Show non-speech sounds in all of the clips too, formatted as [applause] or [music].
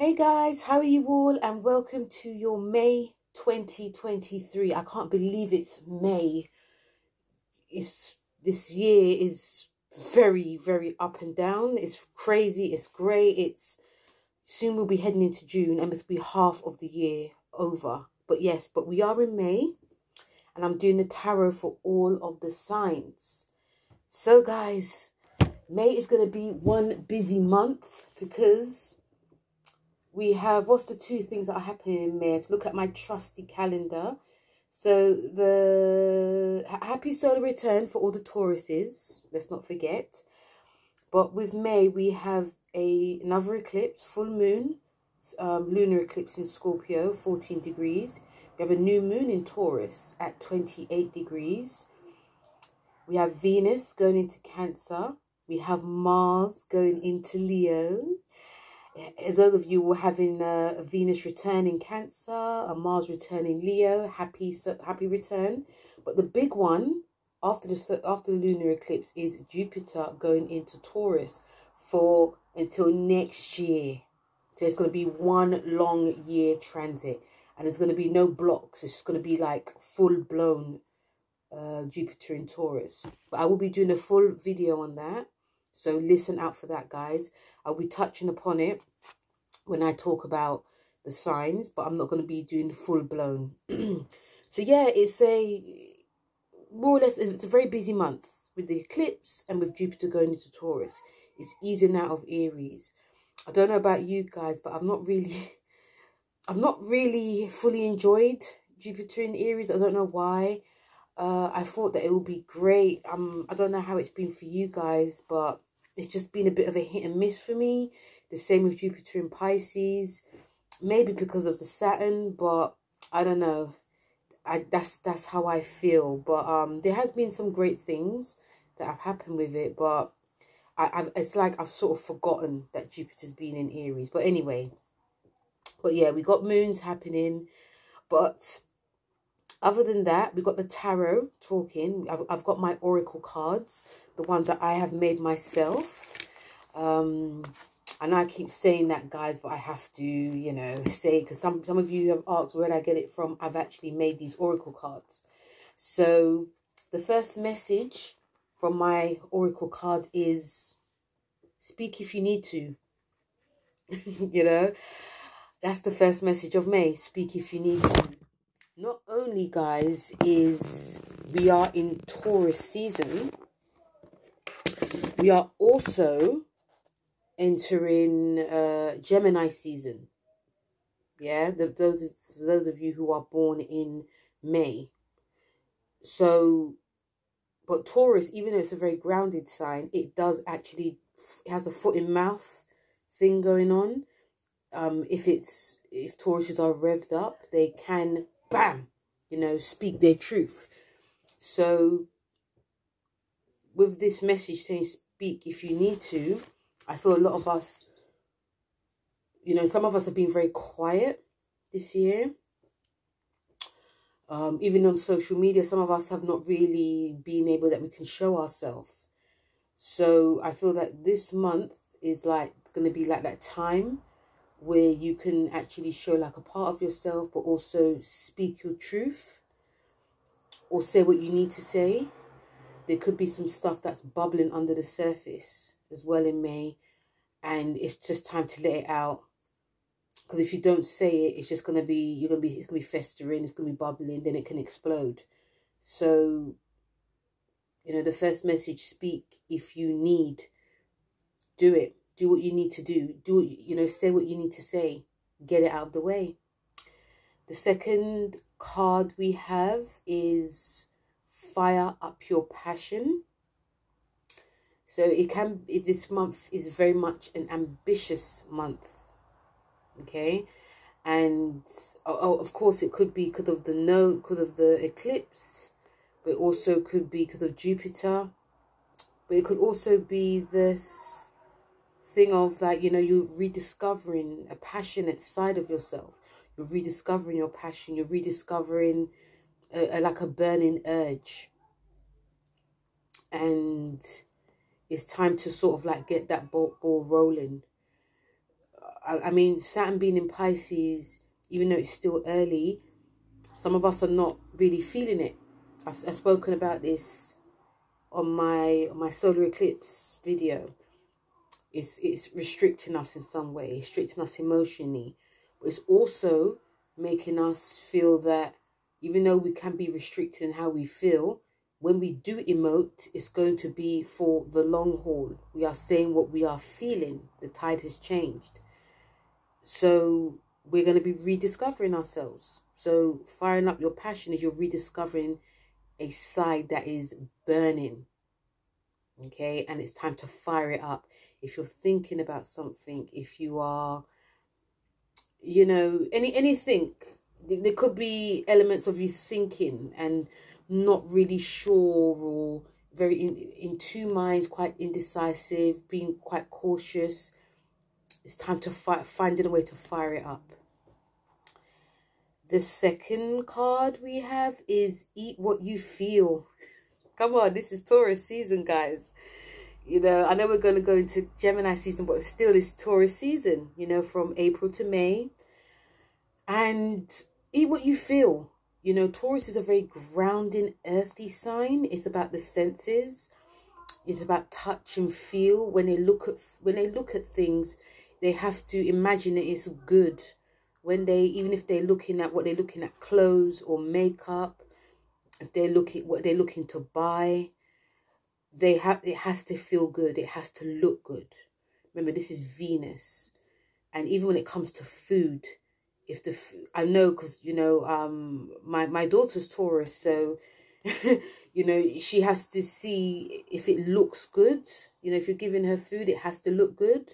Hey guys, how are you all? And welcome to your May 2023. I can't believe it's May. It's this year is very, very up and down. It's crazy, it's grey, it's soon we'll be heading into June and it's be half of the year over. But yes, but we are in May and I'm doing the tarot for all of the signs. So guys, May is going to be one busy month because we have, what's the two things that are happening in May? Let's look at my trusty calendar. So the happy solar return for all the Tauruses, let's not forget. But with May, we have a another eclipse, full moon, um, lunar eclipse in Scorpio, 14 degrees. We have a new moon in Taurus at 28 degrees. We have Venus going into Cancer. We have Mars going into Leo those of you who are having uh, a Venus return in Cancer, a Mars return in Leo, happy happy return. But the big one after the after the lunar eclipse is Jupiter going into Taurus for until next year. So it's going to be one long year transit, and there's going to be no blocks. It's going to be like full blown uh, Jupiter in Taurus. But I will be doing a full video on that. So listen out for that, guys. I'll be touching upon it when I talk about the signs, but I'm not going to be doing full blown. [clears throat] so yeah, it's a more or less, it's a very busy month with the eclipse and with Jupiter going into Taurus. It's easing out of Aries. I don't know about you guys, but I've not really, [laughs] I've not really fully enjoyed Jupiter in Aries. I don't know why. Uh, I thought that it would be great. Um, I don't know how it's been for you guys, but it's just been a bit of a hit and miss for me. The same with Jupiter in Pisces. Maybe because of the Saturn, but I don't know. I that's that's how I feel. But um there has been some great things that have happened with it, but I, I've it's like I've sort of forgotten that Jupiter's been in Aries. But anyway. But yeah, we got moons happening. But other than that, we got the tarot talking. I've, I've got my oracle cards, the ones that I have made myself. Um, and I keep saying that, guys, but I have to, you know, say, because some, some of you have asked where I get it from. I've actually made these oracle cards. So the first message from my oracle card is speak if you need to. [laughs] you know, that's the first message of May. Speak if you need to not only guys is we are in Taurus season we are also entering uh Gemini season. Yeah the, those those of you who are born in May. So but Taurus even though it's a very grounded sign it does actually it has a foot in mouth thing going on. Um if it's if Tauruses are revved up they can bam, you know, speak their truth. So with this message saying speak if you need to, I feel a lot of us, you know, some of us have been very quiet this year. Um, even on social media, some of us have not really been able that we can show ourselves. So I feel that this month is like going to be like that time where you can actually show like a part of yourself but also speak your truth or say what you need to say there could be some stuff that's bubbling under the surface as well in me. and it's just time to let it out. Because if you don't say it it's just going to be you're going to be it's going to be festering it's going to be bubbling then it can explode. So you know the first message speak if you need. Do it. Do what you need to do. Do you know say what you need to say. Get it out of the way. The second card we have is fire up your passion so it can this month is very much an ambitious month okay and oh, oh, of course it could be because of the no because of the eclipse but also could be because of jupiter but it could also be this thing of that, you know, you're rediscovering a passionate side of yourself. You're rediscovering your passion. You're rediscovering a, a, like a burning urge. And it's time to sort of like get that ball, ball rolling. I, I mean, Saturn being in Pisces, even though it's still early, some of us are not really feeling it. I've, I've spoken about this on my on my solar eclipse video. It's it's restricting us in some way, restricting us emotionally, but it's also making us feel that even though we can be restricted in how we feel, when we do emote, it's going to be for the long haul. We are saying what we are feeling. The tide has changed. So we're going to be rediscovering ourselves. So firing up your passion is you're rediscovering a side that is burning. Okay, and it's time to fire it up. If you're thinking about something, if you are, you know, any anything, there could be elements of you thinking and not really sure or very in, in two minds, quite indecisive, being quite cautious. It's time to fi find a way to fire it up. The second card we have is Eat What You Feel. [laughs] Come on, this is Taurus season, guys. You know, I know we're going to go into Gemini season, but still it's Taurus season, you know, from April to May. And eat what you feel. You know, Taurus is a very grounding, earthy sign. It's about the senses. It's about touch and feel. When they look at when they look at things, they have to imagine it is good when they even if they're looking at what they're looking at clothes or makeup if they're looking what they're looking to buy they have it has to feel good it has to look good remember this is venus and even when it comes to food if the i know because you know um my my daughter's taurus so [laughs] you know she has to see if it looks good. You know if you're giving her food it has to look good.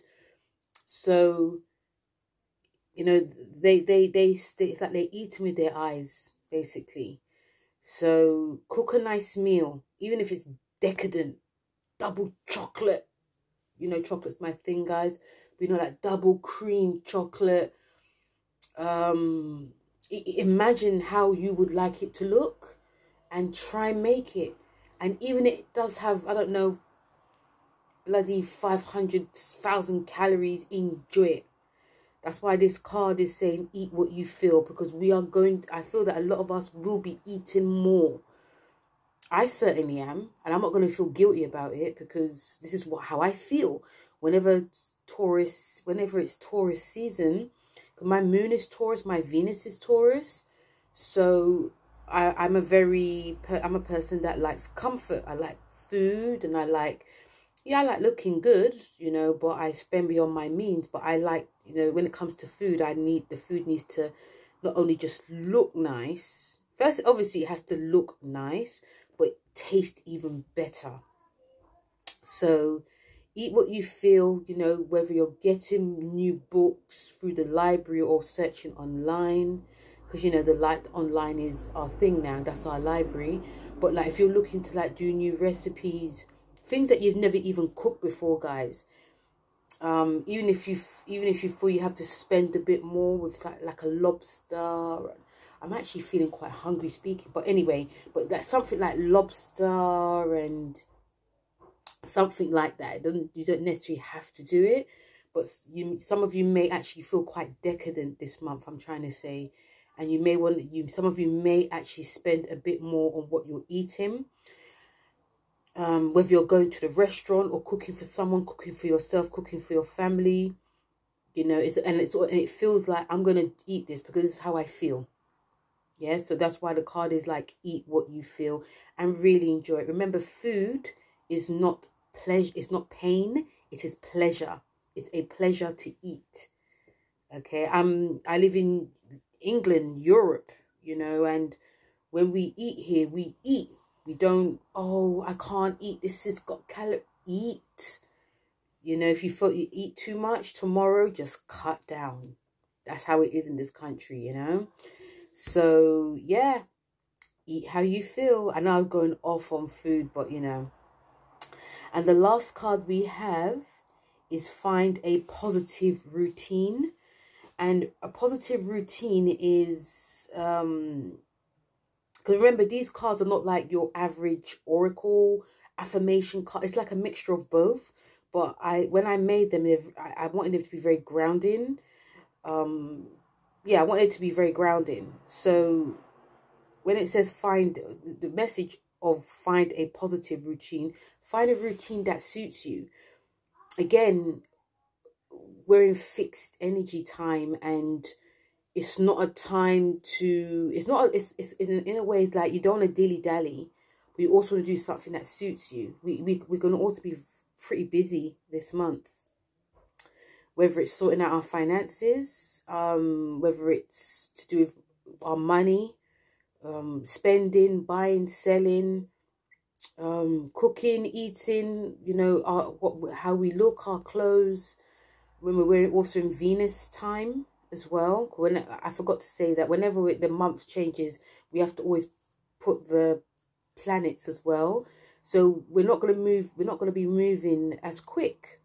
So you know they they they it's like they eat with their eyes basically. So cook a nice meal even if it's decadent double chocolate. You know chocolate's my thing guys. We know like double cream chocolate um imagine how you would like it to look and try make it and even it does have i don't know bloody 500,000 calories enjoy it that's why this card is saying eat what you feel because we are going, I feel that a lot of us will be eating more. I certainly am. And I'm not going to feel guilty about it because this is what how I feel. Whenever Taurus, whenever it's Taurus season, my moon is Taurus, my Venus is Taurus. So I, I'm a very, I'm a person that likes comfort. I like food and I like yeah, I like looking good, you know, but I spend beyond my means. But I like, you know, when it comes to food, I need the food needs to not only just look nice. First, obviously, it has to look nice, but taste even better. So, eat what you feel, you know, whether you're getting new books through the library or searching online. Because, you know, the light online is our thing now. That's our library. But, like, if you're looking to, like, do new recipes things that you've never even cooked before guys um even if you even if you feel you have to spend a bit more with like, like a lobster i'm actually feeling quite hungry speaking but anyway but that's something like lobster and something like that it doesn't you don't necessarily have to do it but you some of you may actually feel quite decadent this month i'm trying to say and you may want you some of you may actually spend a bit more on what you're eating um, whether you're going to the restaurant or cooking for someone, cooking for yourself, cooking for your family, you know, it's and it's and it feels like I'm gonna eat this because it's how I feel. Yeah, so that's why the card is like eat what you feel and really enjoy it. Remember, food is not pleasure, it's not pain, it is pleasure. It's a pleasure to eat. Okay, um, I live in England, Europe, you know, and when we eat here, we eat we don't, oh, I can't eat. This has got calorie. Eat. You know, if you thought you eat too much tomorrow, just cut down. That's how it is in this country, you know. So, yeah. Eat how you feel. Know i was going off on food, but, you know. And the last card we have is find a positive routine. And a positive routine is um because remember, these cards are not like your average oracle affirmation card. It's like a mixture of both. but I when I made them, I, I wanted them to be very grounding. Um, yeah, I wanted it to be very grounding. So when it says find the message of find a positive routine, find a routine that suits you. Again, we're in fixed energy time and it's not a time to it's not a, it's, it's in, in a way it's like you don't want to dilly dally but you also want to do something that suits you we, we we're going to also be pretty busy this month whether it's sorting out our finances um whether it's to do with our money um spending buying selling um cooking eating you know our what how we look our clothes when we're also in venus time as well. When I forgot to say that whenever the month changes, we have to always put the planets as well. So we're not going to move. We're not going to be moving as quick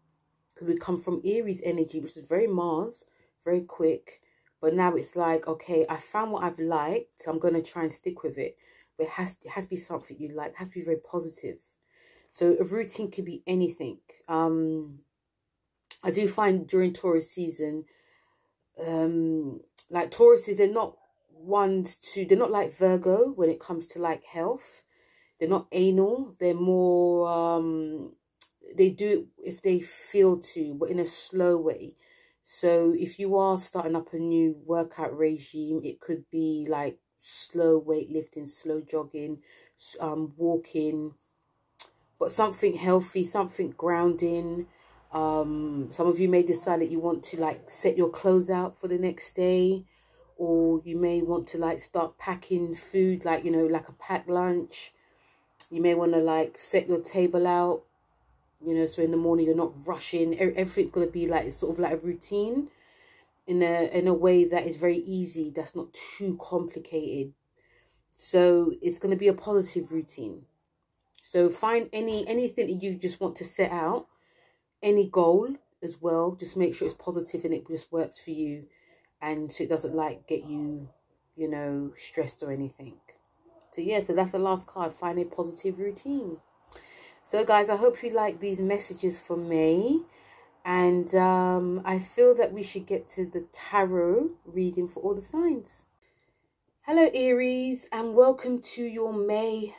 because we come from Aries energy, which is very Mars, very quick. But now it's like, okay, I found what I've liked. So I'm going to try and stick with it. But it has, it has to be something you like. It has to be very positive. So a routine could be anything. Um, I do find during Taurus season, um like Tauruses, they're not ones to they're not like Virgo when it comes to like health. They're not anal. They're more um they do it if they feel to, but in a slow way. So if you are starting up a new workout regime, it could be like slow weightlifting, slow jogging, um, walking, but something healthy, something grounding, um some of you may decide that you want to like set your clothes out for the next day or you may want to like start packing food like you know like a packed lunch. You may want to like set your table out you know so in the morning you're not rushing. Everything's going to be like it's sort of like a routine in a in a way that is very easy that's not too complicated so it's going to be a positive routine so find any anything that you just want to set out any goal as well. Just make sure it's positive and it just works for you. And so it doesn't like get you, you know, stressed or anything. So yeah, so that's the last card. Find a positive routine. So guys, I hope you like these messages from me. And um, I feel that we should get to the tarot reading for all the signs. Hello Aries and welcome to your May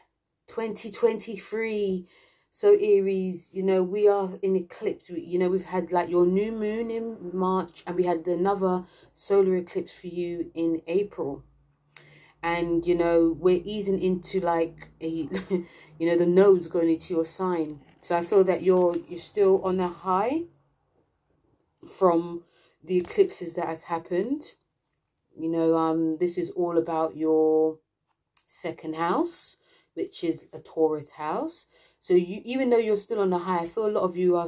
2023 so Aries, you know, we are in eclipse. You know, we've had like your new moon in March and we had another solar eclipse for you in April. And, you know, we're easing into like a, [laughs] you know, the nodes going into your sign. So I feel that you're, you're still on a high from the eclipses that has happened. You know, um, this is all about your second house, which is a Taurus house. So you, even though you're still on the high, I feel a lot of you are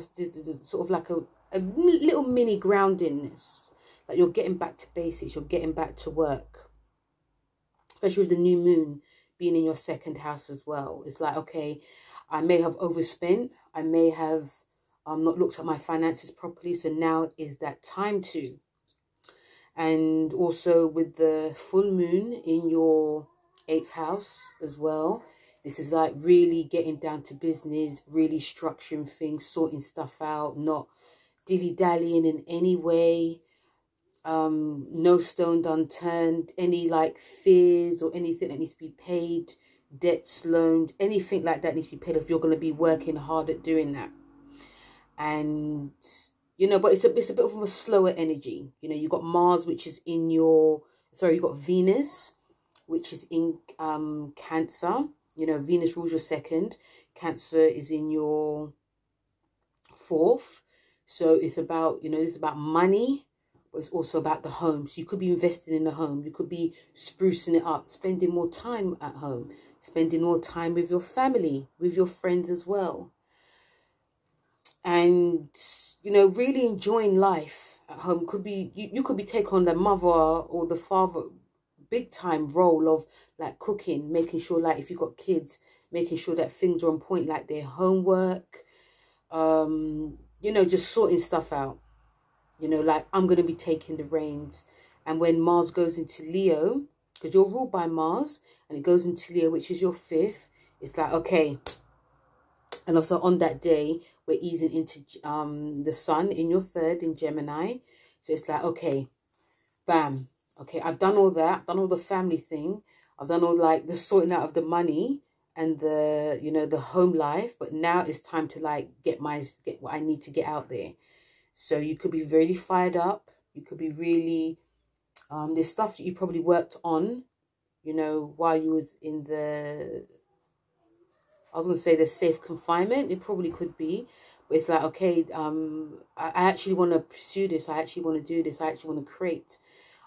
sort of like a, a little mini groundingness. Like you're getting back to basics, you're getting back to work. Especially with the new moon being in your second house as well. It's like, okay, I may have overspent. I may have um, not looked at my finances properly. So now is that time to. And also with the full moon in your eighth house as well this is like really getting down to business, really structuring things, sorting stuff out, not dilly-dallying in any way. Um, no stone unturned, any like fears or anything that needs to be paid, debts loaned, anything like that needs to be paid if you're going to be working hard at doing that. And, you know, but it's a, it's a bit of a slower energy. You know, you've got Mars, which is in your, sorry, you've got Venus, which is in um, Cancer you know, Venus rules your second. Cancer is in your fourth. So it's about, you know, it's about money, but it's also about the home. So you could be investing in the home. You could be sprucing it up, spending more time at home, spending more time with your family, with your friends as well. And, you know, really enjoying life at home. Could be, you, you could be taking on the mother or the father big time role of like cooking, making sure like if you've got kids, making sure that things are on point, like their homework, um, you know, just sorting stuff out. You know, like I'm going to be taking the reins. And when Mars goes into Leo, because you're ruled by Mars, and it goes into Leo, which is your fifth, it's like, okay, And also on that day, we're easing into um the sun in your third in Gemini. So it's like, okay, bam. Okay, I've done all that, I've done all the family thing. I've done all like the sorting out of the money and the you know the home life but now it's time to like get my get what i need to get out there so you could be really fired up you could be really um there's stuff that you probably worked on you know while you was in the i was gonna say the safe confinement it probably could be but it's like okay um i, I actually want to pursue this i actually want to do this i actually want to create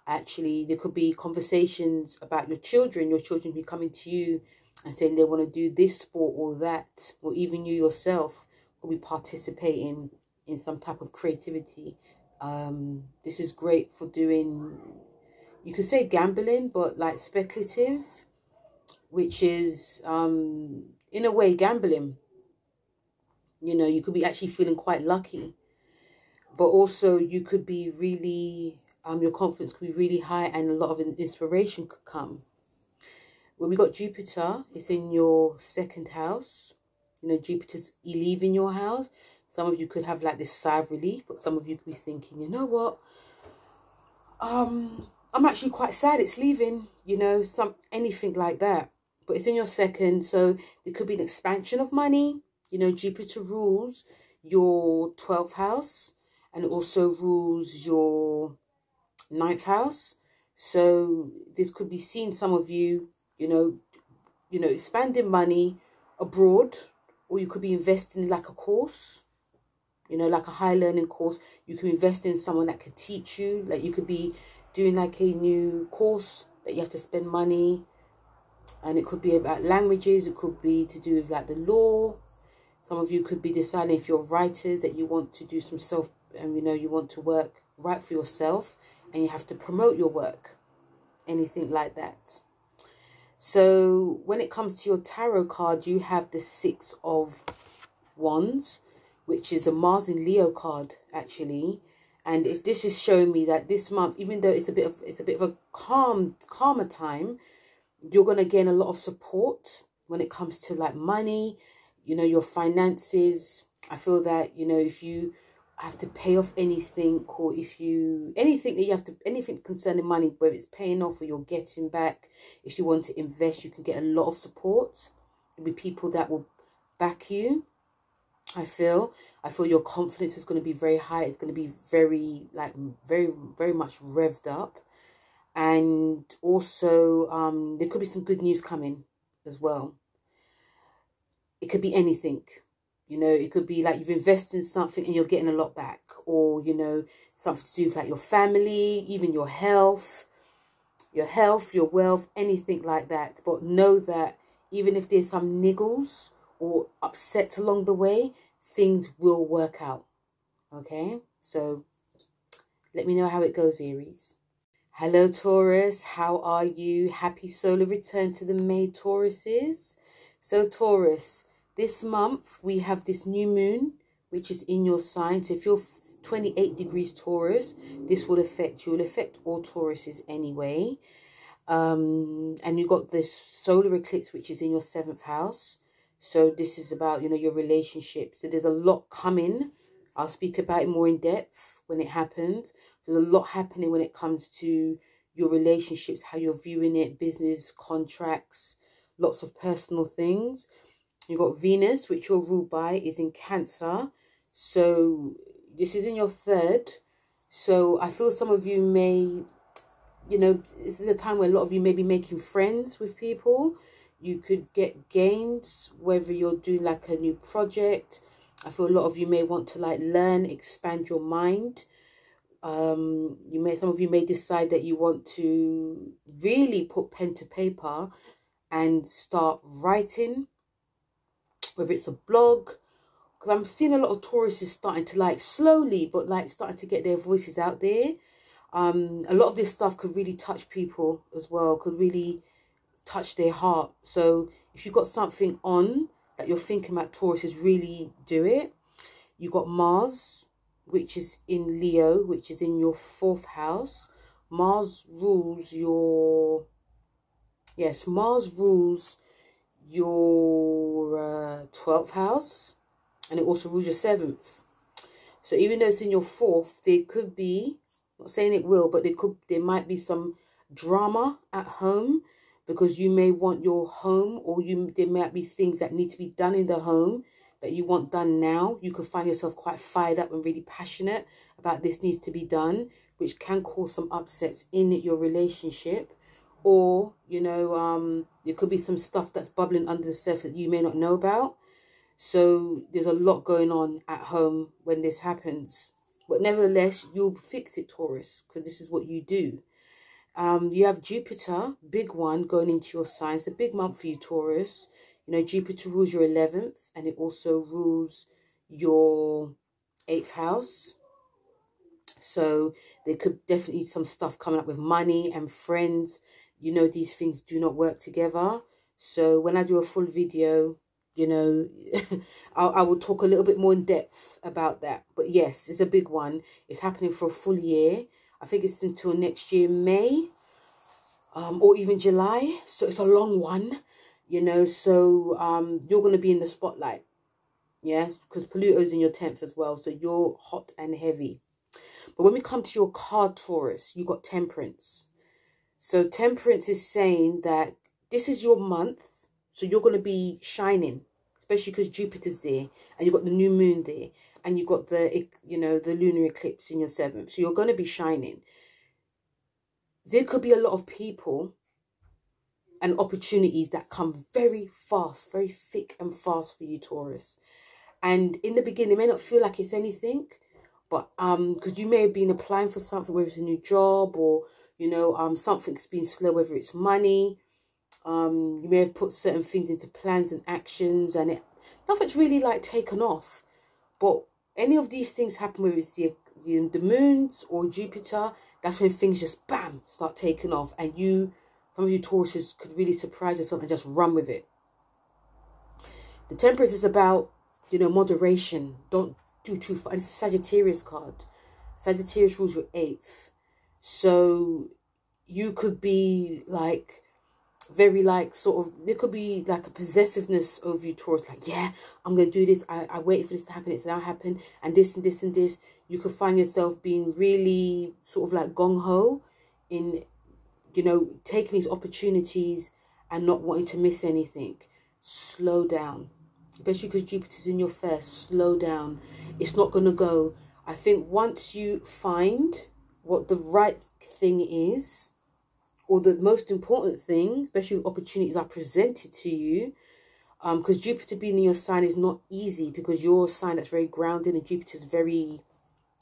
actually there could be conversations about your children your children be coming to you and saying they want to do this sport or that, or even you yourself will be participating in some type of creativity. Um, this is great for doing, you could say gambling, but like speculative, which is um, in a way gambling. You know, you could be actually feeling quite lucky, but also you could be really, um, your confidence could be really high and a lot of inspiration could come when we got Jupiter, it's in your second house. You know, Jupiter's leaving your house. Some of you could have like this sigh of relief, but some of you could be thinking, you know what? Um, I'm actually quite sad it's leaving, you know, some anything like that. But it's in your second, so it could be an expansion of money. You know, Jupiter rules your 12th house and it also rules your ninth house. So this could be seen some of you you know, you know, expanding money abroad, or you could be investing like a course, you know, like a high learning course. You can invest in someone that could teach you. Like you could be doing like a new course that you have to spend money. And it could be about languages. It could be to do with like the law. Some of you could be deciding if you're writers that you want to do some self and you know you want to work right for yourself and you have to promote your work. Anything like that. So when it comes to your tarot card, you have the Six of Wands, which is a Mars in Leo card, actually. And it, this is showing me that this month, even though it's a bit of it's a bit of a calm, calmer time, you're gonna gain a lot of support when it comes to like money, you know, your finances. I feel that you know if you have to pay off anything or if you anything that you have to anything concerning money whether it's paying off or you're getting back if you want to invest you can get a lot of support be people that will back you. I feel i feel your confidence is going to be very high. It's going to be very like very very much revved up and also um there could be some good news coming as well it could be anything you know, it could be like you've invested in something and you're getting a lot back. Or, you know, something to do with like your family, even your health, your health, your wealth, anything like that. But know that even if there's some niggles or upsets along the way, things will work out. Okay? So let me know how it goes, Aries. Hello, Taurus. How are you? Happy solar return to the May Tauruses. So, Taurus, this month, we have this new moon, which is in your sign. So if you're 28 degrees Taurus, this will affect you. Will affect all Tauruses anyway. Um, and you got this solar eclipse, which is in your seventh house. So this is about, you know, your relationships. So there's a lot coming. I'll speak about it more in depth when it happens. There's a lot happening when it comes to your relationships, how you're viewing it, business, contracts, lots of personal things. You've got Venus, which you're ruled by, is in Cancer. So this is in your third. So I feel some of you may, you know, this is a time where a lot of you may be making friends with people. You could get gains, whether you're doing like a new project. I feel a lot of you may want to like learn, expand your mind. Um, you may some of you may decide that you want to really put pen to paper and start writing whether it's a blog, because I'm seeing a lot of Tauruses starting to like slowly, but like starting to get their voices out there. Um, a lot of this stuff could really touch people as well, could really touch their heart. So if you've got something on that you're thinking about Tauruses, really do it. You got Mars, which is in Leo, which is in your fourth house. Mars rules your, yes, Mars rules your uh, 12th house and it also rules your 7th. So even though it's in your 4th, there could be, not saying it will, but there could there might be some drama at home because you may want your home or you there might be things that need to be done in the home that you want done now. You could find yourself quite fired up and really passionate about this needs to be done, which can cause some upsets in your relationship. Or you know um there could be some stuff that's bubbling under the surface that you may not know about. So there's a lot going on at home when this happens. But nevertheless you'll fix it taurus because this is what you do. Um you have jupiter big one going into your sign it's a big month for you taurus you know jupiter rules your 11th and it also rules your eighth house. So there could definitely some stuff coming up with money and friends. You know these things do not work together. So when i do a full video you know [laughs] I, I will talk a little bit more in depth about that. But yes it's a big one. It's happening for a full year. I think it's until next year may um or even july. So it's a long one you know so um you're going to be in the spotlight yeah because pluto's in your 10th as well so you're hot and heavy but when we come to your card taurus you got temperance so temperance is saying that this is your month. So you're going to be shining, especially because Jupiter's there and you've got the new moon there and you've got the, you know, the lunar eclipse in your seventh. So you're going to be shining. There could be a lot of people and opportunities that come very fast, very thick and fast for you, Taurus. And in the beginning, it may not feel like it's anything, but um, because you may have been applying for something, whether it's a new job or you know, um, something's been slow, whether it's money, um, you may have put certain things into plans and actions and it, nothing's really like taken off. But any of these things happen whether it's the, the, the moons or Jupiter, that's when things just bam, start taking off and you, some of you Tauruses could really surprise yourself and just run with it. The Temperance is about, you know, moderation. Don't do too far. And it's a Sagittarius card. Sagittarius rules your eighth. So you could be like very like sort of there could be like a possessiveness of you towards like yeah i'm gonna do this i i waited for this to happen it's now happened and this and this and this you could find yourself being really sort of like gung-ho in you know taking these opportunities and not wanting to miss anything slow down especially because jupiter's in your first slow down it's not gonna go i think once you find what the right thing is or the most important thing, especially when opportunities are presented to you, because um, Jupiter being in your sign is not easy because you're a sign that's very grounded and Jupiter's very,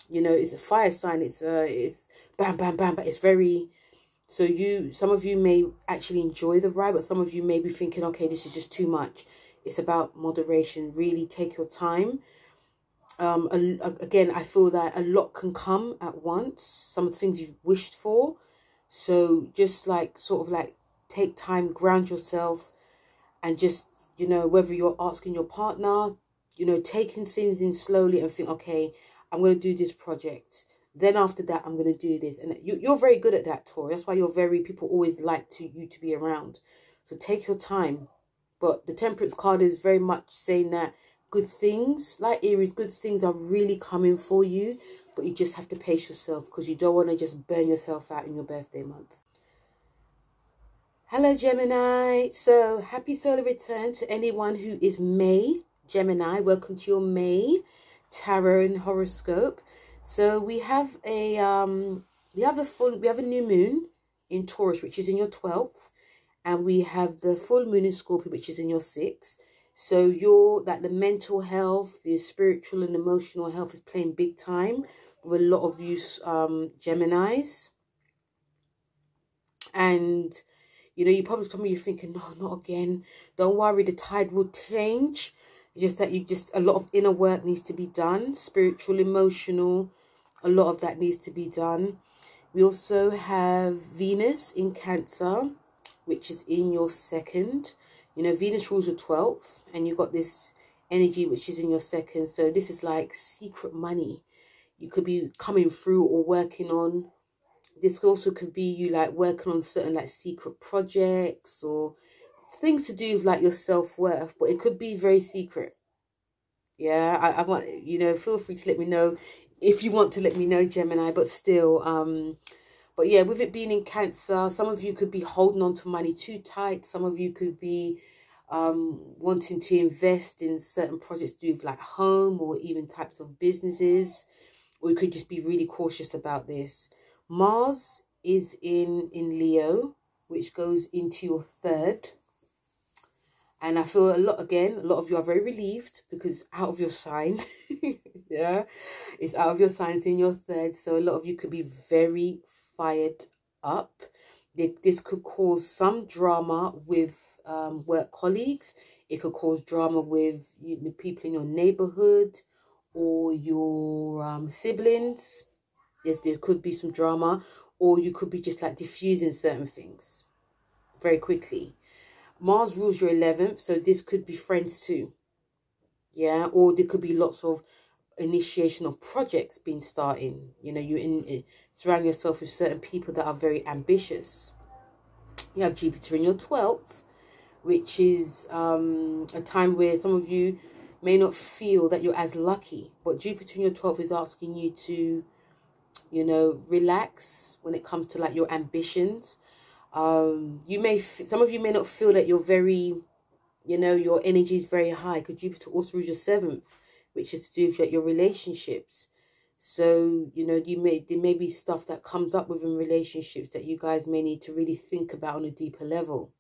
you know, it's a fire sign. It's uh, it's bam, bam, bam, but it's very. So you, some of you may actually enjoy the ride, but some of you may be thinking, okay, this is just too much. It's about moderation. Really take your time um a, a, again i feel that a lot can come at once some of the things you've wished for so just like sort of like take time ground yourself and just you know whether you're asking your partner you know taking things in slowly and think okay i'm going to do this project then after that i'm going to do this and you, you're very good at that Tori. that's why you're very people always like to you to be around so take your time but the temperance card is very much saying that good things, like Aries, good things are really coming for you, but you just have to pace yourself because you don't want to just burn yourself out in your birthday month. Hello, Gemini. So, happy solar return to anyone who is May Gemini. Welcome to your May tarot and horoscope. So, we have a um we have a full we have a new moon in Taurus, which is in your 12th, and we have the full moon in Scorpio, which is in your 6th. So your that the mental health, the spiritual and emotional health is playing big time with a lot of you um, Geminis. And, you know, you probably some of you thinking, no, not again. Don't worry, the tide will change. Just that you just, a lot of inner work needs to be done. Spiritual, emotional, a lot of that needs to be done. We also have Venus in Cancer, which is in your second. You know, Venus rules your 12th and you've got this energy which is in your second. So this is like secret money. You could be coming through or working on. This also could be you like working on certain like secret projects or things to do with like your self-worth, but it could be very secret. Yeah, I, I want, you know, feel free to let me know if you want to let me know, Gemini, but still, um, but yeah, with it being in Cancer, some of you could be holding on to money too tight. Some of you could be um, wanting to invest in certain projects do with like home or even types of businesses. Or you could just be really cautious about this. Mars is in, in Leo, which goes into your third. And I feel a lot, again, a lot of you are very relieved because out of your sign, [laughs] yeah, it's out of your signs in your third. So a lot of you could be very fired up. This could cause some drama with um, work colleagues. It could cause drama with you people in your neighborhood or your um, siblings. Yes, there could be some drama. Or you could be just like diffusing certain things very quickly. Mars rules your 11th, so this could be friends too. Yeah, or there could be lots of initiation of projects being starting. You know, you in eh, surround yourself with certain people that are very ambitious. You have Jupiter in your 12th, which is um, a time where some of you may not feel that you're as lucky. But Jupiter in your 12th is asking you to, you know, relax when it comes to like your ambitions. Um, you may, some of you may not feel that you're very, you know, your energy is very high because Jupiter also rules your 7th, which is to do with like, your relationships. So, you know, you may there may be stuff that comes up within relationships that you guys may need to really think about on a deeper level.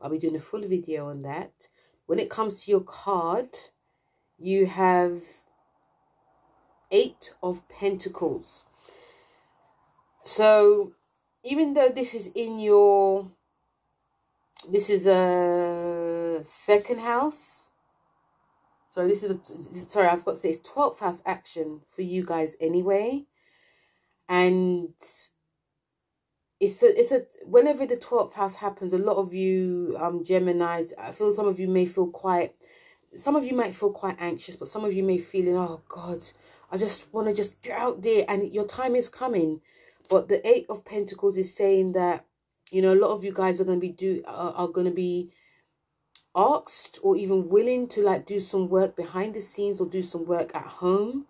I'll be doing a full video on that. When it comes to your card, you have Eight of Pentacles. So, even though this is in your, this is a second house, so this is, a, sorry, I've got to say it's 12th house action for you guys anyway. And it's a, it's a, whenever the 12th house happens, a lot of you, um, Geminis, I feel some of you may feel quite, some of you might feel quite anxious, but some of you may feel, oh God, I just want to just get out there and your time is coming. But the Eight of Pentacles is saying that, you know, a lot of you guys are going to be do, are, are going to be asked or even willing to like do some work behind the scenes or do some work at home.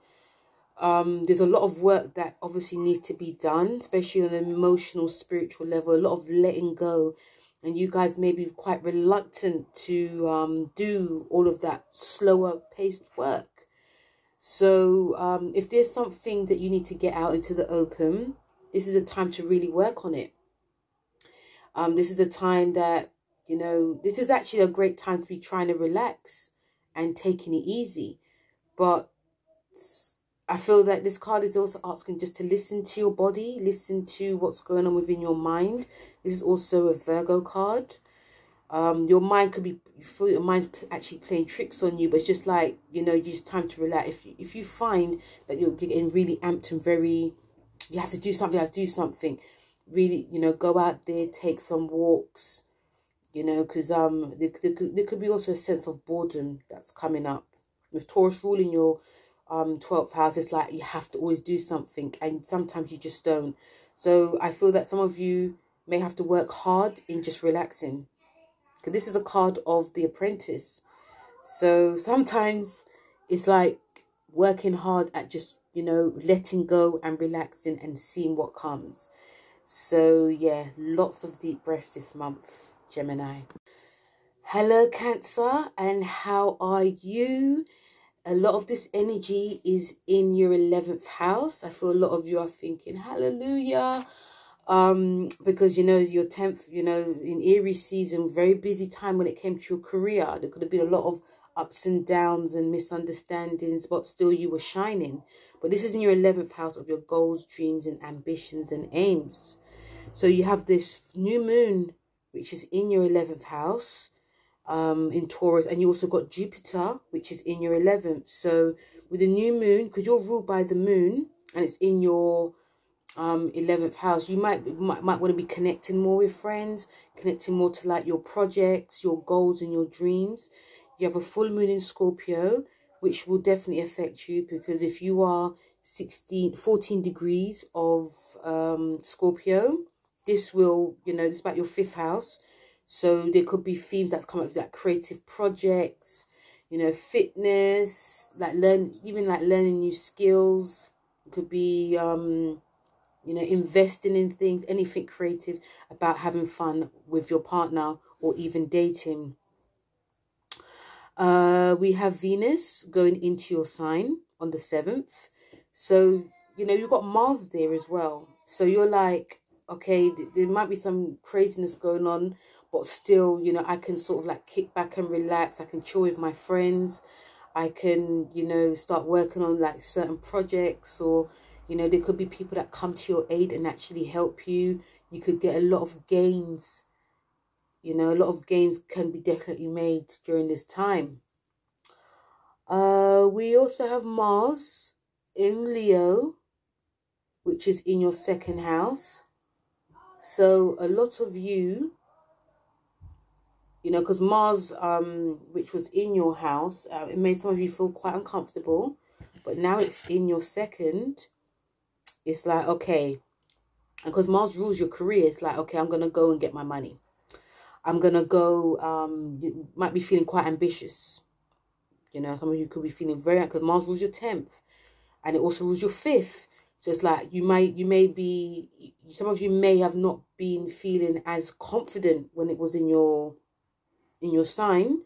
Um there's a lot of work that obviously needs to be done especially on an emotional spiritual level a lot of letting go. And you guys may be quite reluctant to um do all of that slower paced work. So um if there's something that you need to get out into the open this is a time to really work on it um this is a time that you know, this is actually a great time to be trying to relax and taking it easy. But I feel that this card is also asking just to listen to your body, listen to what's going on within your mind. This is also a Virgo card. Um, your mind could be, your mind's actually playing tricks on you, but it's just like, you know, just time to relax. If you, if you find that you're getting really amped and very, you have to do something, you have to do something, really, you know, go out there, take some walks, you know, because um, there, there, could, there could be also a sense of boredom that's coming up. With Taurus ruling your um 12th house, it's like you have to always do something, and sometimes you just don't. So I feel that some of you may have to work hard in just relaxing. Because this is a card of the apprentice. So sometimes it's like working hard at just, you know, letting go and relaxing and seeing what comes. So yeah, lots of deep breaths this month. Gemini. Hello, Cancer, and how are you? A lot of this energy is in your 11th house. I feel a lot of you are thinking, hallelujah. Um, because, you know, your 10th, you know, in Aries season, very busy time when it came to your career. There could have been a lot of ups and downs and misunderstandings, but still you were shining. But this is in your 11th house of your goals, dreams, and ambitions and aims. So you have this new moon which is in your 11th house um, in Taurus. And you also got Jupiter, which is in your 11th. So with the new moon, because you're ruled by the moon and it's in your um 11th house you might might, might want to be connecting more with friends connecting more to like your projects your goals and your dreams you have a full moon in scorpio which will definitely affect you because if you are 16 14 degrees of um scorpio this will, you know, it's about your fifth house. So there could be themes that come up with like creative projects, you know, fitness, like learn, even like learning new skills. It could be, um, you know, investing in things, anything creative about having fun with your partner or even dating. Uh, we have Venus going into your sign on the 7th. So, you know, you've got Mars there as well. So you're like, okay, there might be some craziness going on, but still, you know, I can sort of like kick back and relax. I can chill with my friends. I can, you know, start working on like certain projects or, you know, there could be people that come to your aid and actually help you. You could get a lot of gains. You know, a lot of gains can be definitely made during this time. Uh, we also have Mars in Leo, which is in your second house. So a lot of you, you know, because Mars, um, which was in your house, uh, it made some of you feel quite uncomfortable. But now it's in your second. It's like, okay. Because Mars rules your career, it's like, okay, I'm going to go and get my money. I'm going to go, um, you might be feeling quite ambitious. You know, some of you could be feeling very, because Mars rules your 10th. And it also rules your 5th. So it's like you might, you may be, some of you may have not been feeling as confident when it was in your, in your sign.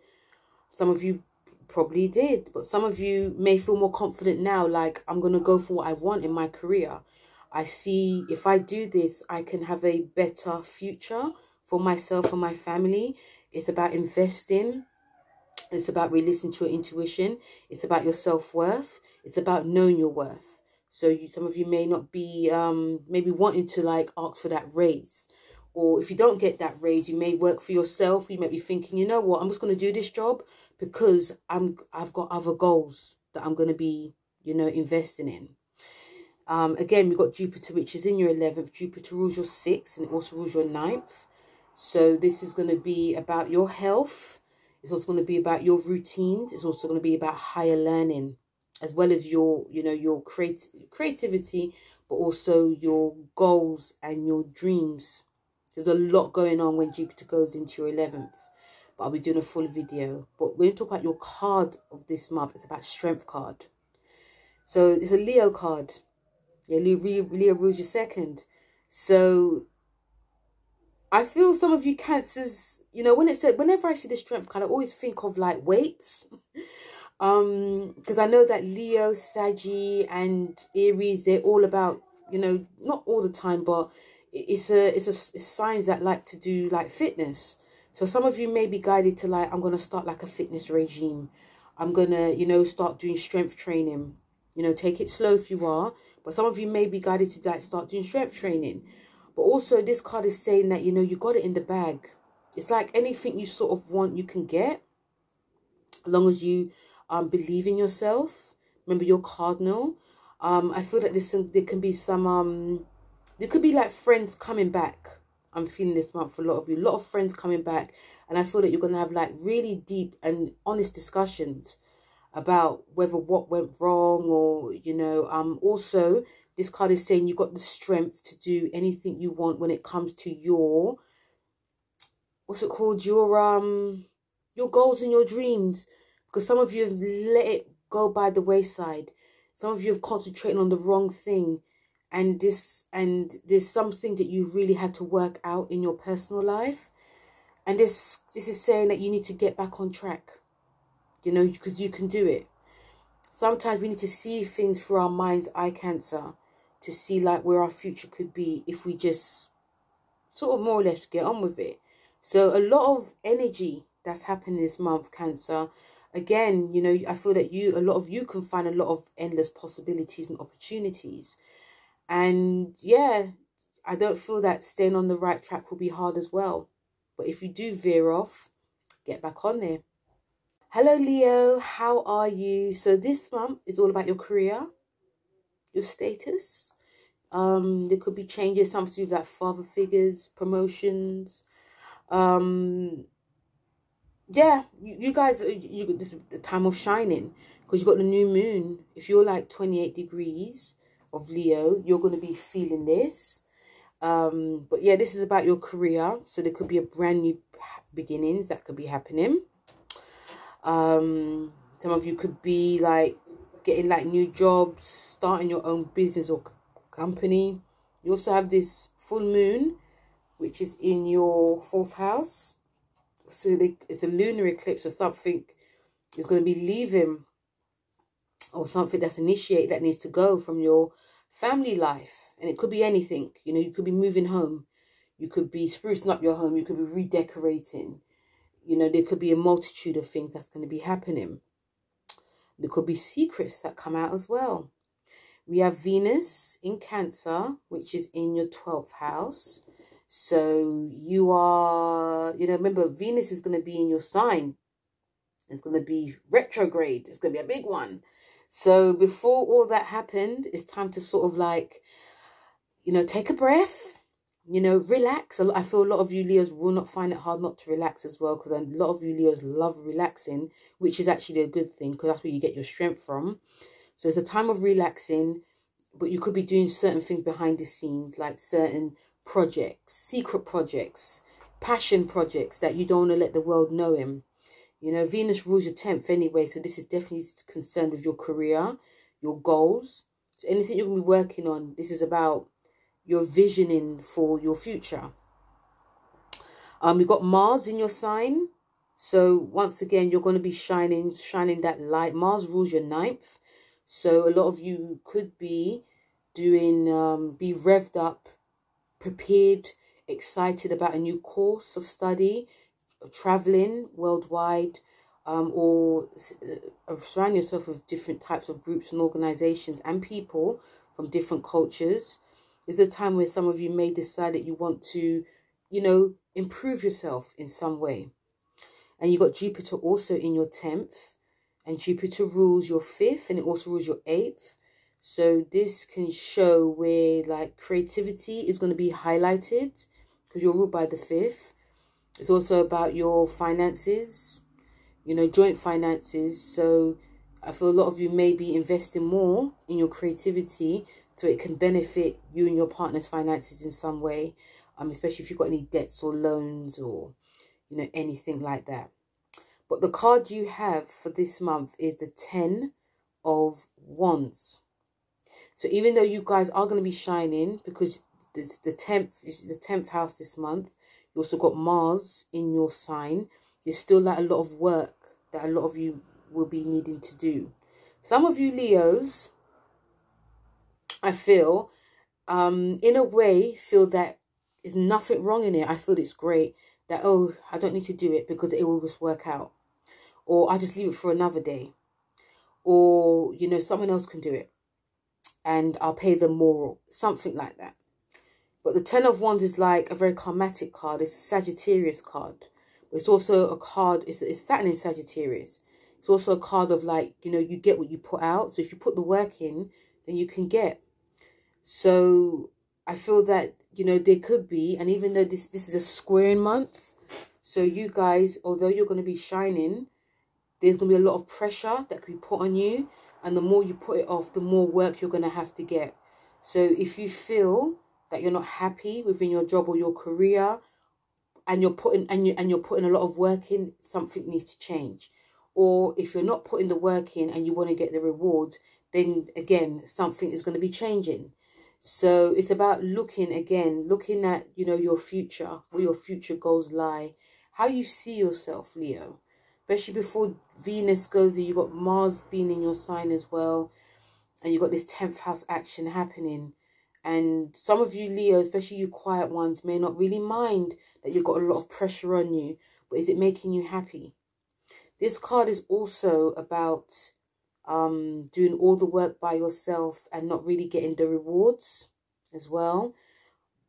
Some of you probably did, but some of you may feel more confident now. Like I'm going to go for what I want in my career. I see if I do this, I can have a better future for myself and my family. It's about investing. It's about really listening to your intuition. It's about your self-worth. It's about knowing your worth. So you, some of you may not be um, maybe wanting to like ask for that raise. Or if you don't get that raise, you may work for yourself. You may be thinking, you know what, I'm just going to do this job because I'm I've got other goals that I'm going to be, you know, investing in. Um, again, we've got Jupiter, which is in your 11th. Jupiter rules your 6th and it also rules your 9th. So this is going to be about your health. It's also going to be about your routines. It's also going to be about higher learning as well as your, you know, your creat creativity, but also your goals and your dreams. There's a lot going on when Jupiter goes into your 11th. But I'll be doing a full video. But when you talk about your card of this month, it's about strength card. So it's a Leo card. Yeah, Leo, Leo rules your second. So I feel some of you cancers, you know, when it said, whenever I see the strength card, I always think of like weights. [laughs] um because i know that leo saggy and aries they're all about you know not all the time but it's a it's a it's signs that like to do like fitness. So some of you may be guided to like i'm gonna start like a fitness regime. I'm gonna you know start doing strength training. You know take it slow if you are but some of you may be guided to like start doing strength training but also this card is saying that you know you got it in the bag it's like anything you sort of want you can get as long as you um, believe in yourself. Remember your cardinal. Um, I feel that this there can be some um, there could be like friends coming back. I'm feeling this month for a lot of you. A lot of friends coming back, and I feel that you're gonna have like really deep and honest discussions about whether what went wrong or you know. Um, also this card is saying you've got the strength to do anything you want when it comes to your what's it called your um your goals and your dreams because some of you have let it go by the wayside. Some of you have concentrated on the wrong thing. And this and there's something that you really had to work out in your personal life. And this this is saying that you need to get back on track. You know, because you can do it. Sometimes we need to see things through our mind's eye cancer to see like where our future could be if we just sort of more or less get on with it. So a lot of energy that's happening this month, Cancer again, you know, I feel that you, a lot of you can find a lot of endless possibilities and opportunities. And yeah, I don't feel that staying on the right track will be hard as well. But if you do veer off, get back on there. Hello, Leo. How are you? So this month is all about your career, your status. Um, there could be changes, something to do with like father figures, promotions, um, yeah, you, you guys, uh, you, the time of shining because you got the new moon. If you're like 28 degrees of Leo, you're going to be feeling this. Um, but yeah, this is about your career. So there could be a brand new beginnings that could be happening. Um, some of you could be like getting like new jobs, starting your own business or company. You also have this full moon, which is in your fourth house. So it's a lunar eclipse or something is going to be leaving or something that's initiated that needs to go from your family life. And it could be anything. You know, you could be moving home. You could be sprucing up your home. You could be redecorating. You know, there could be a multitude of things that's going to be happening. There could be secrets that come out as well. We have Venus in Cancer, which is in your 12th house. So you are, you know, remember Venus is going to be in your sign. It's going to be retrograde. It's going to be a big one. So before all that happened, it's time to sort of like, you know, take a breath, you know, relax. I feel a lot of you Leos will not find it hard not to relax as well because a lot of you Leos love relaxing, which is actually a good thing because that's where you get your strength from. So it's a time of relaxing, but you could be doing certain things behind the scenes, like certain projects, secret projects, passion projects that you don't want to let the world know in. You know, Venus rules your 10th anyway, so this is definitely concerned with your career, your goals. So anything you're going to be working on, this is about your visioning for your future. Um, you've got Mars in your sign. So once again, you're going to be shining, shining that light. Mars rules your ninth. So a lot of you could be doing, um, be revved up, prepared, excited about a new course of study, traveling worldwide, um, or uh, surround yourself with different types of groups and organizations and people from different cultures. Is a time where some of you may decide that you want to, you know, improve yourself in some way. And you got Jupiter also in your 10th. And Jupiter rules your 5th and it also rules your 8th. So this can show where like creativity is going to be highlighted because you're ruled by the 5th. It's also about your finances, you know, joint finances. So I feel a lot of you may be investing more in your creativity so it can benefit you and your partner's finances in some way, um, especially if you've got any debts or loans or, you know, anything like that. But the card you have for this month is the 10 of Wands. So even though you guys are going to be shining because the, the 10th is the 10th house this month, you also got Mars in your sign. There's still like a lot of work that a lot of you will be needing to do. Some of you Leos, I feel, um, in a way, feel that there's nothing wrong in it. I feel it's great that, oh, I don't need to do it because it will just work out. Or I just leave it for another day. Or, you know, someone else can do it. And I'll pay them more. Something like that. But the Ten of Wands is like a very karmatic card. It's a Sagittarius card. But it's also a card, it's, it's Saturn in Sagittarius. It's also a card of like, you know, you get what you put out. So if you put the work in, then you can get. So I feel that, you know, there could be, and even though this, this is a squaring month, so you guys, although you're going to be shining, there's going to be a lot of pressure that can be put on you. And the more you put it off, the more work you're going to have to get. So if you feel that you're not happy within your job or your career and you're putting and you and you're putting a lot of work in something needs to change or if you're not putting the work in and you want to get the rewards then again something is going to be changing so it's about looking again looking at you know your future where your future goals lie how you see yourself leo especially before venus goes there you got mars being in your sign as well and you've got this 10th house action happening and some of you Leo, especially you quiet ones, may not really mind that you've got a lot of pressure on you. But is it making you happy? This card is also about um, doing all the work by yourself and not really getting the rewards as well.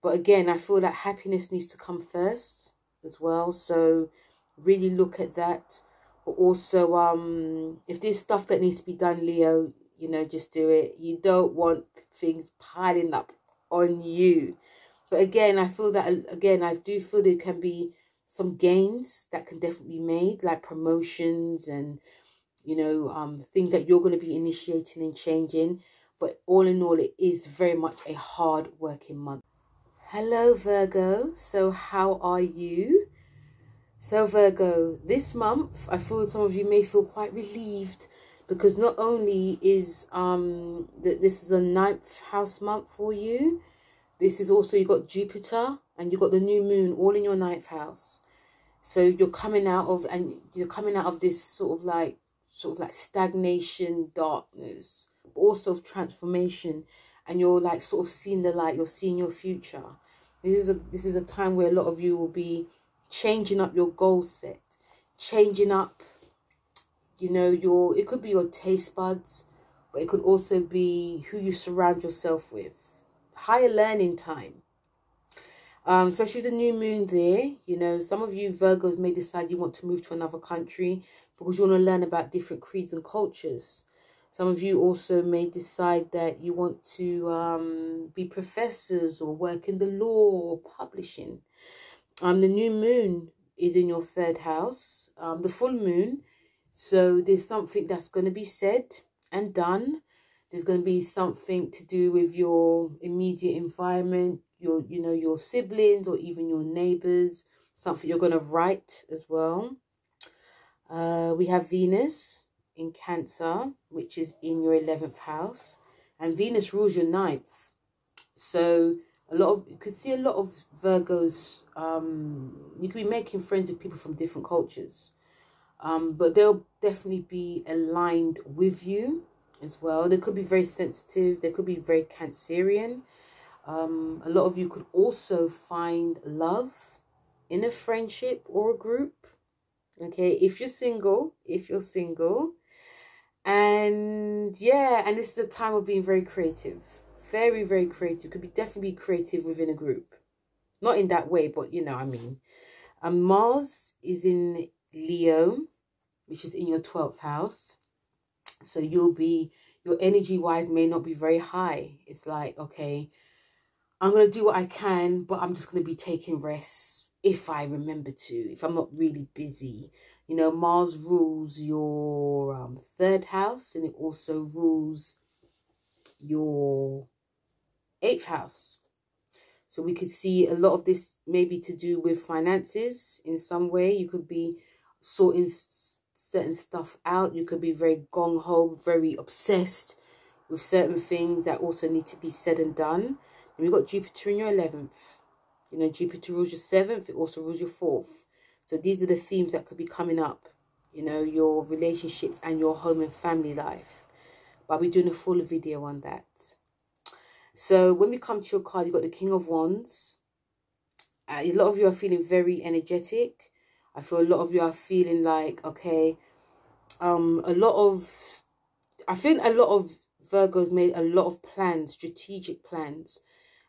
But again, I feel that happiness needs to come first as well. So really look at that. But also, um, if there's stuff that needs to be done, Leo, you know, just do it. You don't want things piling up on you. But again, I feel that, again, I do feel there can be some gains that can definitely be made, like promotions and, you know, um, things that you're going to be initiating and changing. But all in all, it is very much a hard working month. Hello, Virgo. So, how are you? So, Virgo, this month, I feel some of you may feel quite relieved because not only is um that this is a ninth house month for you, this is also you got Jupiter and you got the new moon all in your ninth house. So you're coming out of and you're coming out of this sort of like sort of like stagnation, darkness, but also of transformation and you're like sort of seeing the light, you're seeing your future. This is a this is a time where a lot of you will be changing up your goal set, changing up, you know, your it could be your taste buds, but it could also be who you surround yourself with. Higher learning time. Um, especially the new moon there, you know, some of you Virgos may decide you want to move to another country because you want to learn about different creeds and cultures. Some of you also may decide that you want to um, be professors or work in the law or publishing. Um, the new moon is in your third house, um, the full moon. So there's something that's going to be said and done. There's going to be something to do with your immediate environment, your, you know, your siblings or even your neighbors. Something you're going to write as well. Uh, we have Venus in Cancer, which is in your 11th house. And Venus rules your ninth. So a lot of, you could see a lot of Virgos, um, you could be making friends with people from different cultures. Um, but they'll definitely be aligned with you as well. They could be very sensitive. They could be very Cancerian. Um, a lot of you could also find love in a friendship or a group. Okay, if you're single, if you're single, and yeah and this is a time of being very creative very very creative could be definitely creative within a group. Not in that way but you know i mean. And mars is in leo which is in your 12th house. So you'll be your energy wise may not be very high. It's like okay i'm gonna do what i can but i'm just gonna be taking rest if i remember to if i'm not really busy. You know, Mars rules your um, third house and it also rules your eighth house. So we could see a lot of this maybe to do with finances in some way. You could be sorting certain stuff out. You could be very gong-ho, very obsessed with certain things that also need to be said and done. And we've got Jupiter in your 11th. You know, Jupiter rules your 7th. It also rules your 4th. So these are the themes that could be coming up, you know, your relationships and your home and family life. But I'll be doing a full video on that. So when we come to your card, you've got the King of Wands. Uh, a lot of you are feeling very energetic. I feel a lot of you are feeling like, okay, um, a lot of, I think a lot of Virgos made a lot of plans, strategic plans.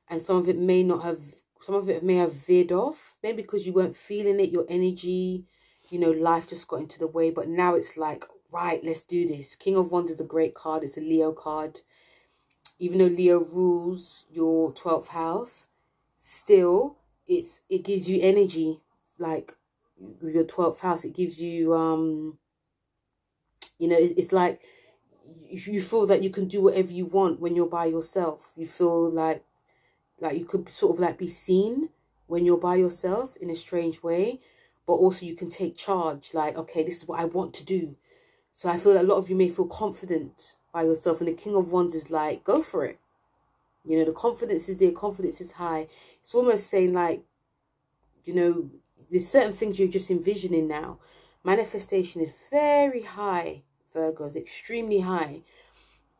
And some of it may not have some of it may have veered off maybe because you weren't feeling it your energy you know life just got into the way but now it's like right let's do this king of wands is a great card it's a leo card even though leo rules your 12th house still it's it gives you energy like your 12th house it gives you um you know it's like you feel that you can do whatever you want when you're by yourself. You feel like like you could sort of like be seen when you're by yourself in a strange way but also you can take charge like okay this is what i want to do. So i feel that a lot of you may feel confident by yourself and the king of wands is like go for it. You know the confidence is there confidence is high. It's almost saying like you know there's certain things you're just envisioning now. Manifestation is very high virgos extremely high.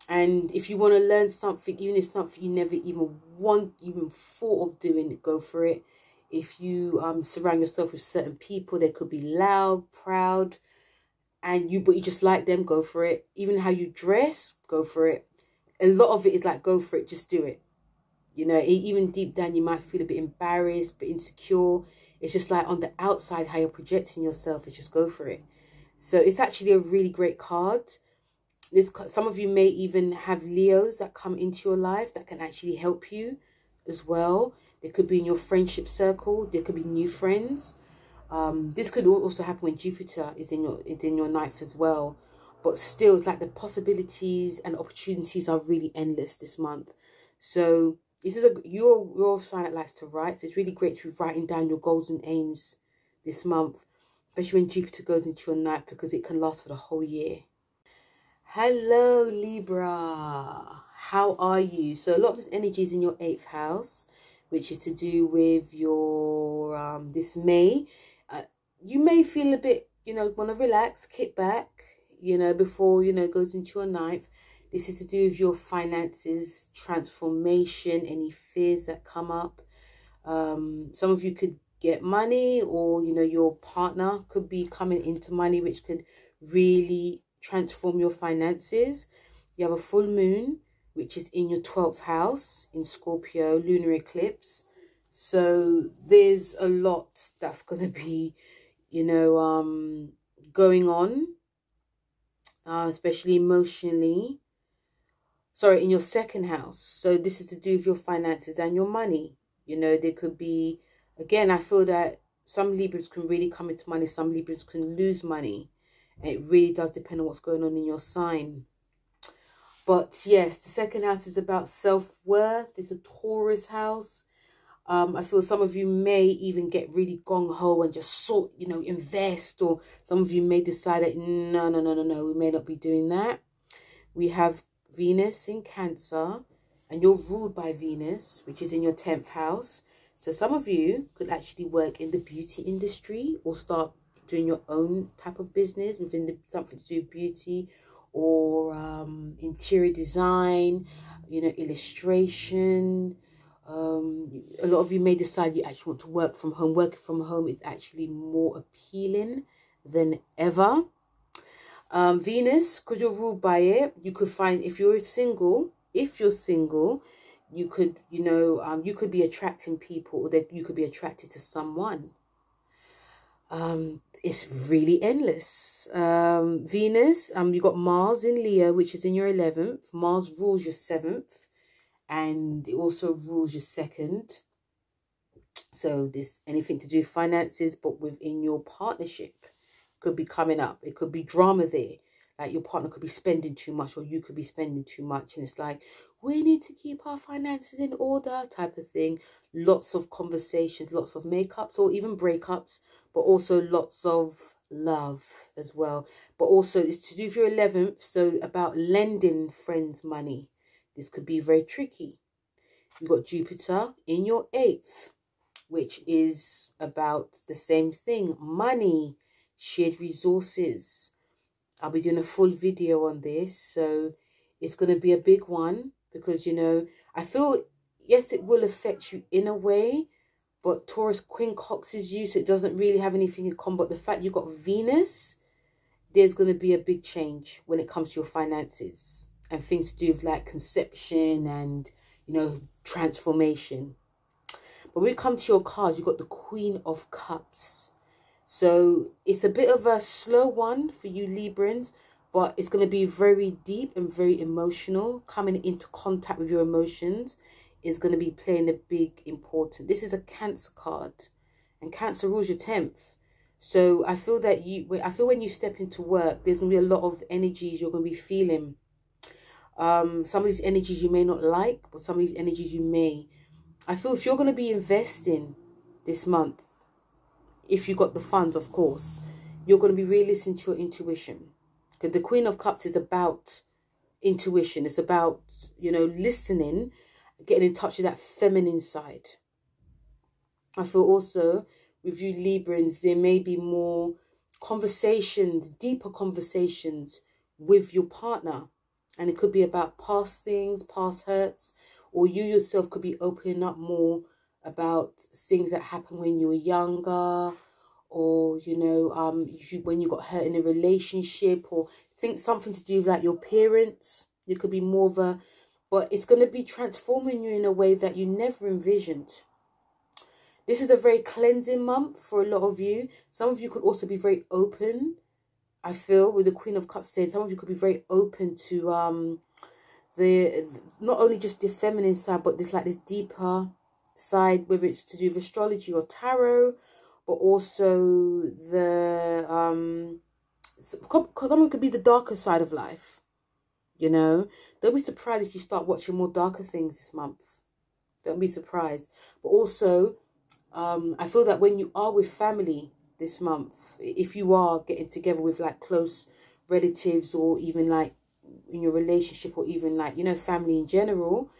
And if you want to learn something even if something you never even want even thought of doing go for it. If you um surround yourself with certain people they could be loud proud and you but you just like them go for it. Even how you dress go for it. A lot of it is like go for it just do it. You know even deep down you might feel a bit embarrassed but insecure. It's just like on the outside how you're projecting yourself is just go for it. So it's actually a really great card. This some of you may even have leos that come into your life that can actually help you as well. They could be in your friendship circle. There could be new friends um, this could also happen when jupiter is in your is in your ninth as well but still it's like the possibilities and opportunities are really endless this month so this is a your your sign that likes to write. So it's really great to be writing down your goals and aims this month, especially when Jupiter goes into your ninth because it can last for the whole year. Hello Libra, how are you? So a lot of this energy is in your eighth house, which is to do with your um this May. You may feel a bit, you know, want to relax, kick back, you know, before you know goes into your ninth this is to do with your finances, transformation, any fears that come up. Um, some of you could get money or, you know, your partner could be coming into money, which could really transform your finances. You have a full moon, which is in your 12th house in Scorpio, lunar eclipse. So there's a lot that's going to be, you know, um, going on, uh, especially emotionally sorry, in your second house. So this is to do with your finances and your money. You know, there could be, again, I feel that some Libras can really come into money. Some Libras can lose money. And it really does depend on what's going on in your sign. But yes, the second house is about self-worth. It's a Taurus house. Um, I feel some of you may even get really gung-ho and just sort, you know, invest. Or some of you may decide that, no, no, no, no, no, we may not be doing that. We have Venus in Cancer, and you're ruled by Venus, which is in your 10th house. So some of you could actually work in the beauty industry or start doing your own type of business within the, something to do with beauty or um, interior design, you know, illustration. Um, a lot of you may decide you actually want to work from home. Working from home is actually more appealing than ever. Um, Venus, because you're ruled by it, you could find, if you're single, if you're single, you could, you know, um, you could be attracting people or that you could be attracted to someone. Um, it's really endless. Um, Venus, um, you got Mars in Leo, which is in your 11th. Mars rules your 7th and it also rules your 2nd. So this anything to do with finances, but within your partnership could be coming up. It could be drama there. Like your partner could be spending too much or you could be spending too much. And it's like, we need to keep our finances in order type of thing. Lots of conversations, lots of makeups or even breakups, but also lots of love as well. But also it's to do with your 11th. So about lending friends money. This could be very tricky. You've got Jupiter in your 8th, which is about the same thing. Money shared resources. I'll be doing a full video on this. So it's going to be a big one because, you know, I feel, yes, it will affect you in a way, but Taurus quincunxes you, so it doesn't really have anything in common. But the fact you've got Venus, there's going to be a big change when it comes to your finances and things to do with like conception and, you know, transformation. But when it comes to your cards, you've got the Queen of Cups. So it's a bit of a slow one for you Librans, but it's going to be very deep and very emotional. Coming into contact with your emotions is going to be playing a big important. This is a Cancer card, and Cancer rules your 10th. So I feel that you, I feel when you step into work, there's going to be a lot of energies you're going to be feeling. Um, some of these energies you may not like, but some of these energies you may. I feel if you're going to be investing this month, if you got the funds, of course, you're going to be really listening to your intuition. Because the Queen of Cups is about intuition. It's about, you know, listening, getting in touch with that feminine side. I feel also with you Librans, there may be more conversations, deeper conversations with your partner. And it could be about past things, past hurts, or you yourself could be opening up more about things that happened when you were younger or you know um you, when you got hurt in a relationship or think something to do with like your parents. It could be more of a but it's going to be transforming you in a way that you never envisioned. This is a very cleansing month for a lot of you. Some of you could also be very open i feel with the queen of cups saying some of you could be very open to um the not only just the feminine side but this like this deeper side, whether it's to do with astrology or tarot, but also the um, it could be the darker side of life. You know, don't be surprised if you start watching more darker things this month. Don't be surprised. But also, um, I feel that when you are with family this month, if you are getting together with like close relatives or even like in your relationship or even like, you know, family in general,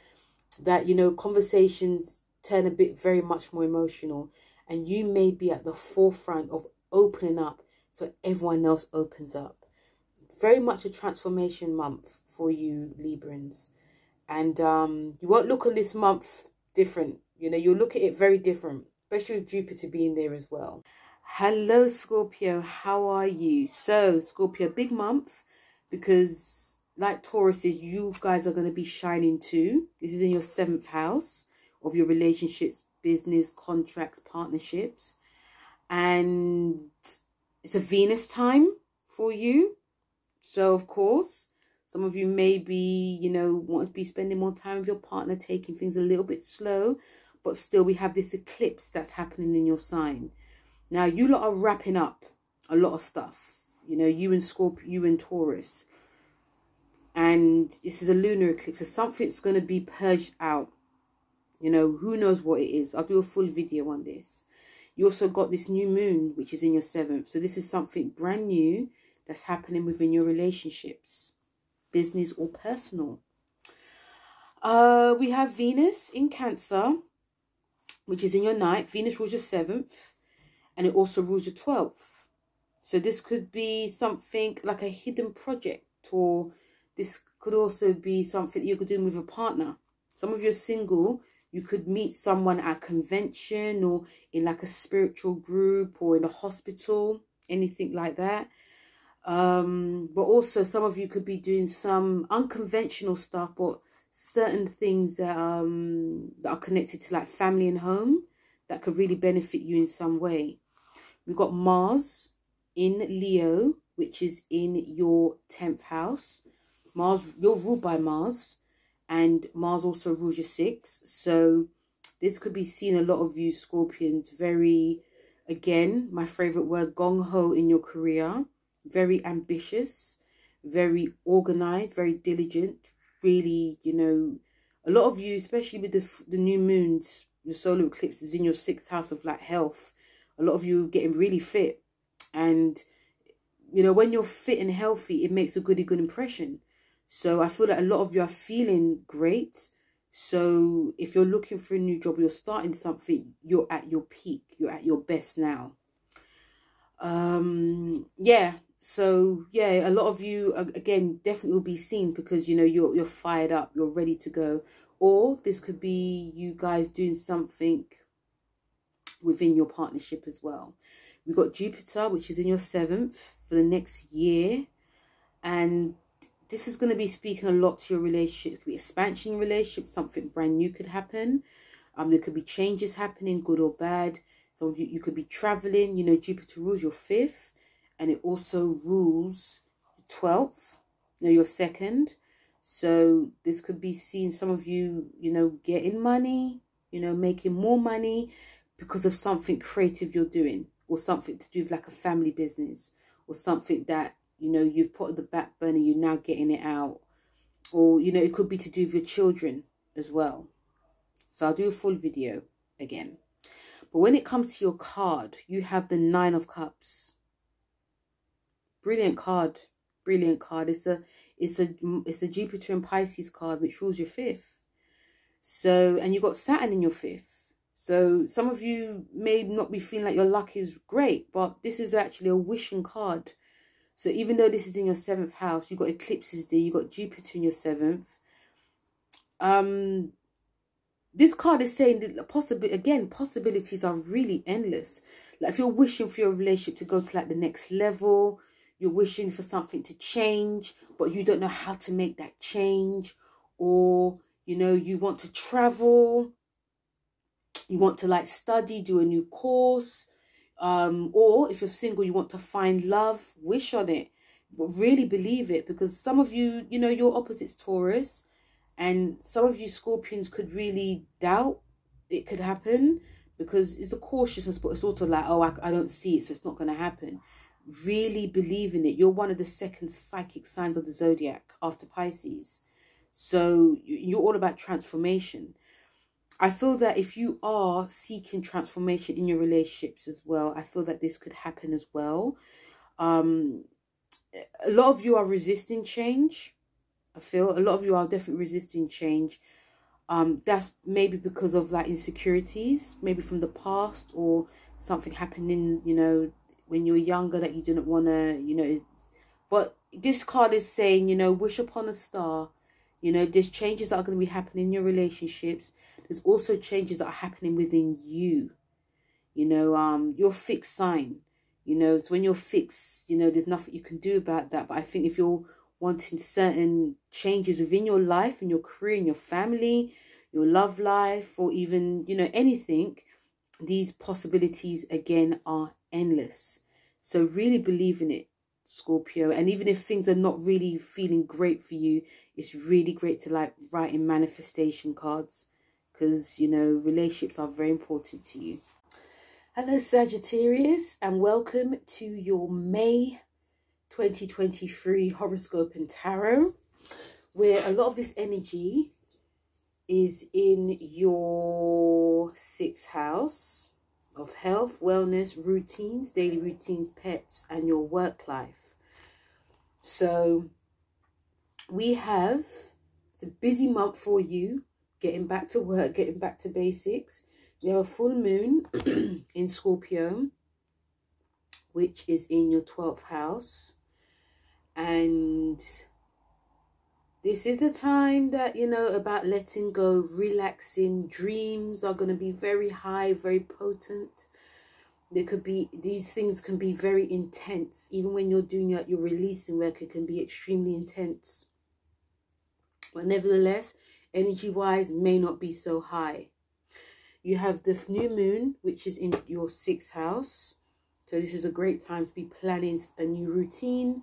that, you know, conversations turn a bit very much more emotional and you may be at the forefront of opening up so everyone else opens up. Very much a transformation month for you, Librans. And um, you won't look on this month different. You know, you'll look at it very different, especially with Jupiter being there as well. Hello, Scorpio. How are you? So, Scorpio, big month because, like Taurus is, you guys are going to be shining too. This is in your seventh house of your relationships, business, contracts, partnerships. And it's a Venus time for you. So, of course, some of you may be, you know, want to be spending more time with your partner, taking things a little bit slow. But still, we have this eclipse that's happening in your sign. Now, you lot are wrapping up a lot of stuff. You know, you and Scorpio, you and Taurus. And this is a lunar eclipse. So something's going to be purged out. You know, who knows what it is. I'll do a full video on this. You also got this new moon, which is in your seventh. So this is something brand new that's happening within your relationships, business or personal. Uh, we have Venus in Cancer, which is in your ninth. Venus rules your seventh, and it also rules your twelfth. So this could be something like a hidden project, or this could also be something you could do with a partner. Some of you are single, you could meet someone at a convention or in like a spiritual group or in a hospital, anything like that. Um, but also some of you could be doing some unconventional stuff, but certain things that um that are connected to like family and home that could really benefit you in some way. We've got Mars in Leo, which is in your 10th house. Mars, you're ruled by Mars and Mars also rules your six. So this could be seen a lot of you Scorpions very, again, my favorite word, gong ho in your career, very ambitious, very organized, very diligent, really, you know, a lot of you, especially with the, the new moons, the solar eclipses in your sixth house of like health, a lot of you getting really fit. And, you know, when you're fit and healthy, it makes a goody good impression. So I feel that a lot of you are feeling great. So if you're looking for a new job, you're starting something, you're at your peak, you're at your best now. Um, yeah. So yeah, a lot of you again definitely will be seen because you know you're you're fired up, you're ready to go. Or this could be you guys doing something within your partnership as well. We've got Jupiter, which is in your seventh for the next year. And this is going to be speaking a lot to your relationship. It could be expansion relationship, something brand new could happen. Um, there could be changes happening, good or bad. Some of you, you could be traveling. You know, Jupiter rules your fifth, and it also rules twelfth. Know, your second. So this could be seen. Some of you, you know, getting money. You know, making more money because of something creative you're doing, or something to do with like a family business, or something that you know you've put the back burner you're now getting it out. Or you know it could be to do with your children as well. So i'll do a full video again. But when it comes to your card you have the nine of cups. Brilliant card brilliant card. It's a it's a it's a jupiter and pisces card which rules your fifth. So and you've got saturn in your fifth so some of you may not be feeling like your luck is great but this is actually a wishing card so even though this is in your seventh house, you've got eclipses there, you've got Jupiter in your seventh. Um, this card is saying that possibly again possibilities are really endless. Like if you're wishing for your relationship to go to like the next level, you're wishing for something to change, but you don't know how to make that change, or you know you want to travel, you want to like study, do a new course, um, or if you're single, you want to find love, wish on it, but really believe it because some of you, you know, your opposite's Taurus, and some of you Scorpions could really doubt it could happen because it's a cautiousness, but it's also like, oh, I, I don't see it, so it's not going to happen. Really believe in it. You're one of the second psychic signs of the zodiac after Pisces. So you're all about transformation. I feel that if you are seeking transformation in your relationships as well, I feel that this could happen as well. Um, a lot of you are resisting change. I feel a lot of you are definitely resisting change. Um, that's maybe because of like insecurities, maybe from the past or something happening, you know, when you were younger that you didn't want to, you know. But this card is saying, you know, wish upon a star. You know, there's changes that are going to be happening in your relationships. There's also changes that are happening within you. You know, um, your fixed sign. You know, so when you're fixed, you know, there's nothing you can do about that. But I think if you're wanting certain changes within your life and your career and your family, your love life, or even, you know, anything, these possibilities again are endless. So really believe in it, Scorpio. And even if things are not really feeling great for you, it's really great to like write in manifestation cards because, you know, relationships are very important to you. Hello, Sagittarius, and welcome to your May 2023 horoscope and tarot, where a lot of this energy is in your sixth house of health, wellness, routines, daily routines, pets, and your work life. So we have the busy month for you, getting back to work, getting back to basics. You have a full moon [clears throat] in Scorpio, which is in your 12th house. And this is a time that, you know, about letting go, relaxing. Dreams are going to be very high, very potent. There could be, these things can be very intense. Even when you're doing your, your releasing work, it can be extremely intense. But nevertheless, energy-wise, may not be so high. You have the new moon, which is in your sixth house. So this is a great time to be planning a new routine,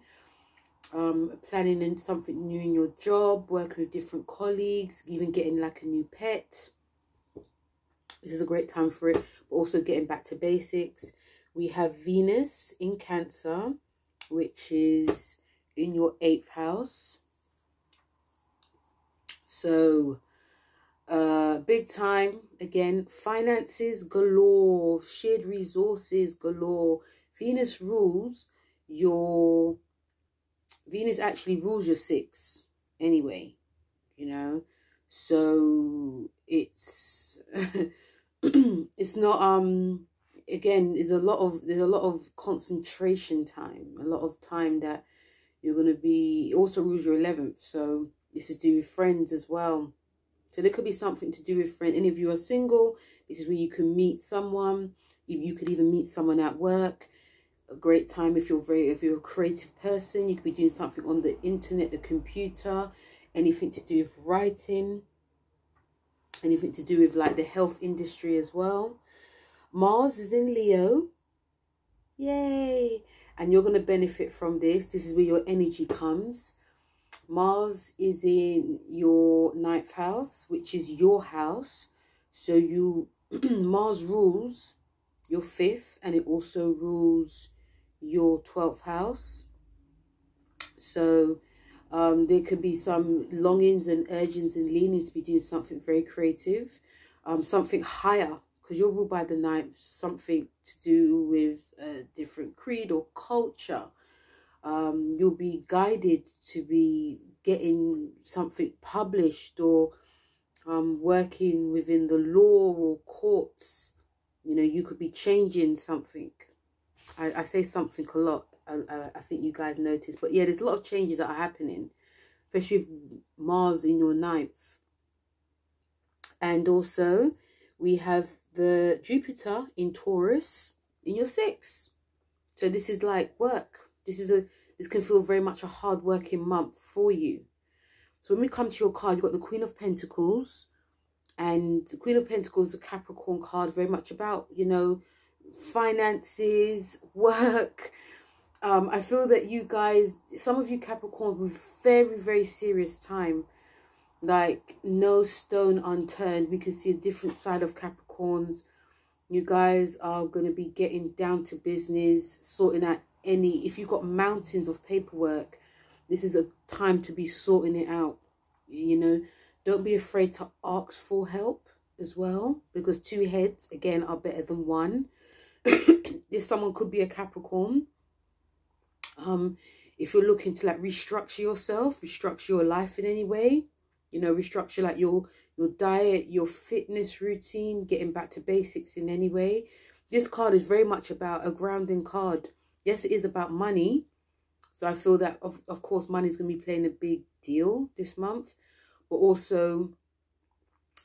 um, planning something new in your job, working with different colleagues, even getting like a new pet. This is a great time for it, but also getting back to basics. We have Venus in Cancer, which is in your eighth house. So, uh, big time again, finances galore, shared resources galore. Venus rules your Venus actually rules your six anyway, you know. So it's [laughs] it's not um again there's a lot of there's a lot of concentration time, a lot of time that you're gonna be also rules your eleventh. So this is to do with friends as well. So there could be something to do with friends. And if you are single, this is where you can meet someone. If you could even meet someone at work a great time if you're very if you're a creative person you could be doing something on the internet the computer anything to do with writing anything to do with like the health industry as well mars is in leo yay and you're going to benefit from this this is where your energy comes mars is in your ninth house which is your house so you [clears throat] mars rules your fifth and it also rules your 12th house. So um, there could be some longings and urgings and leanings to be doing something very creative, um, something higher, because you're ruled by the ninth, something to do with a different creed or culture. Um, you'll be guided to be getting something published or um, working within the law or courts. You know, you could be changing something I, I say something a lot. I, I, think you guys notice. But yeah, there's a lot of changes that are happening. Especially with Mars in your ninth. And also, we have the Jupiter in Taurus in your sixth. So this is like work. This is a this can feel very much a hard working month for you. So when we come to your card, you've got the Queen of Pentacles. And the Queen of Pentacles a Capricorn card, very much about, you know, finances, [laughs] work. Um, I feel that you guys, some of you Capricorn, with very, very serious time. Like, no stone unturned. We can see a different side of Capricorns. You guys are going to be getting down to business, sorting out any... If you've got mountains of paperwork, this is a time to be sorting it out. You know, don't be afraid to ask for help. as well because two heads again are better than one [coughs] this someone could be a capricorn um if you're looking to like restructure yourself restructure your life in any way you know restructure like your your diet your fitness routine getting back to basics in any way this card is very much about a grounding card yes it is about money so i feel that of, of course money is going to be playing a big deal this month but also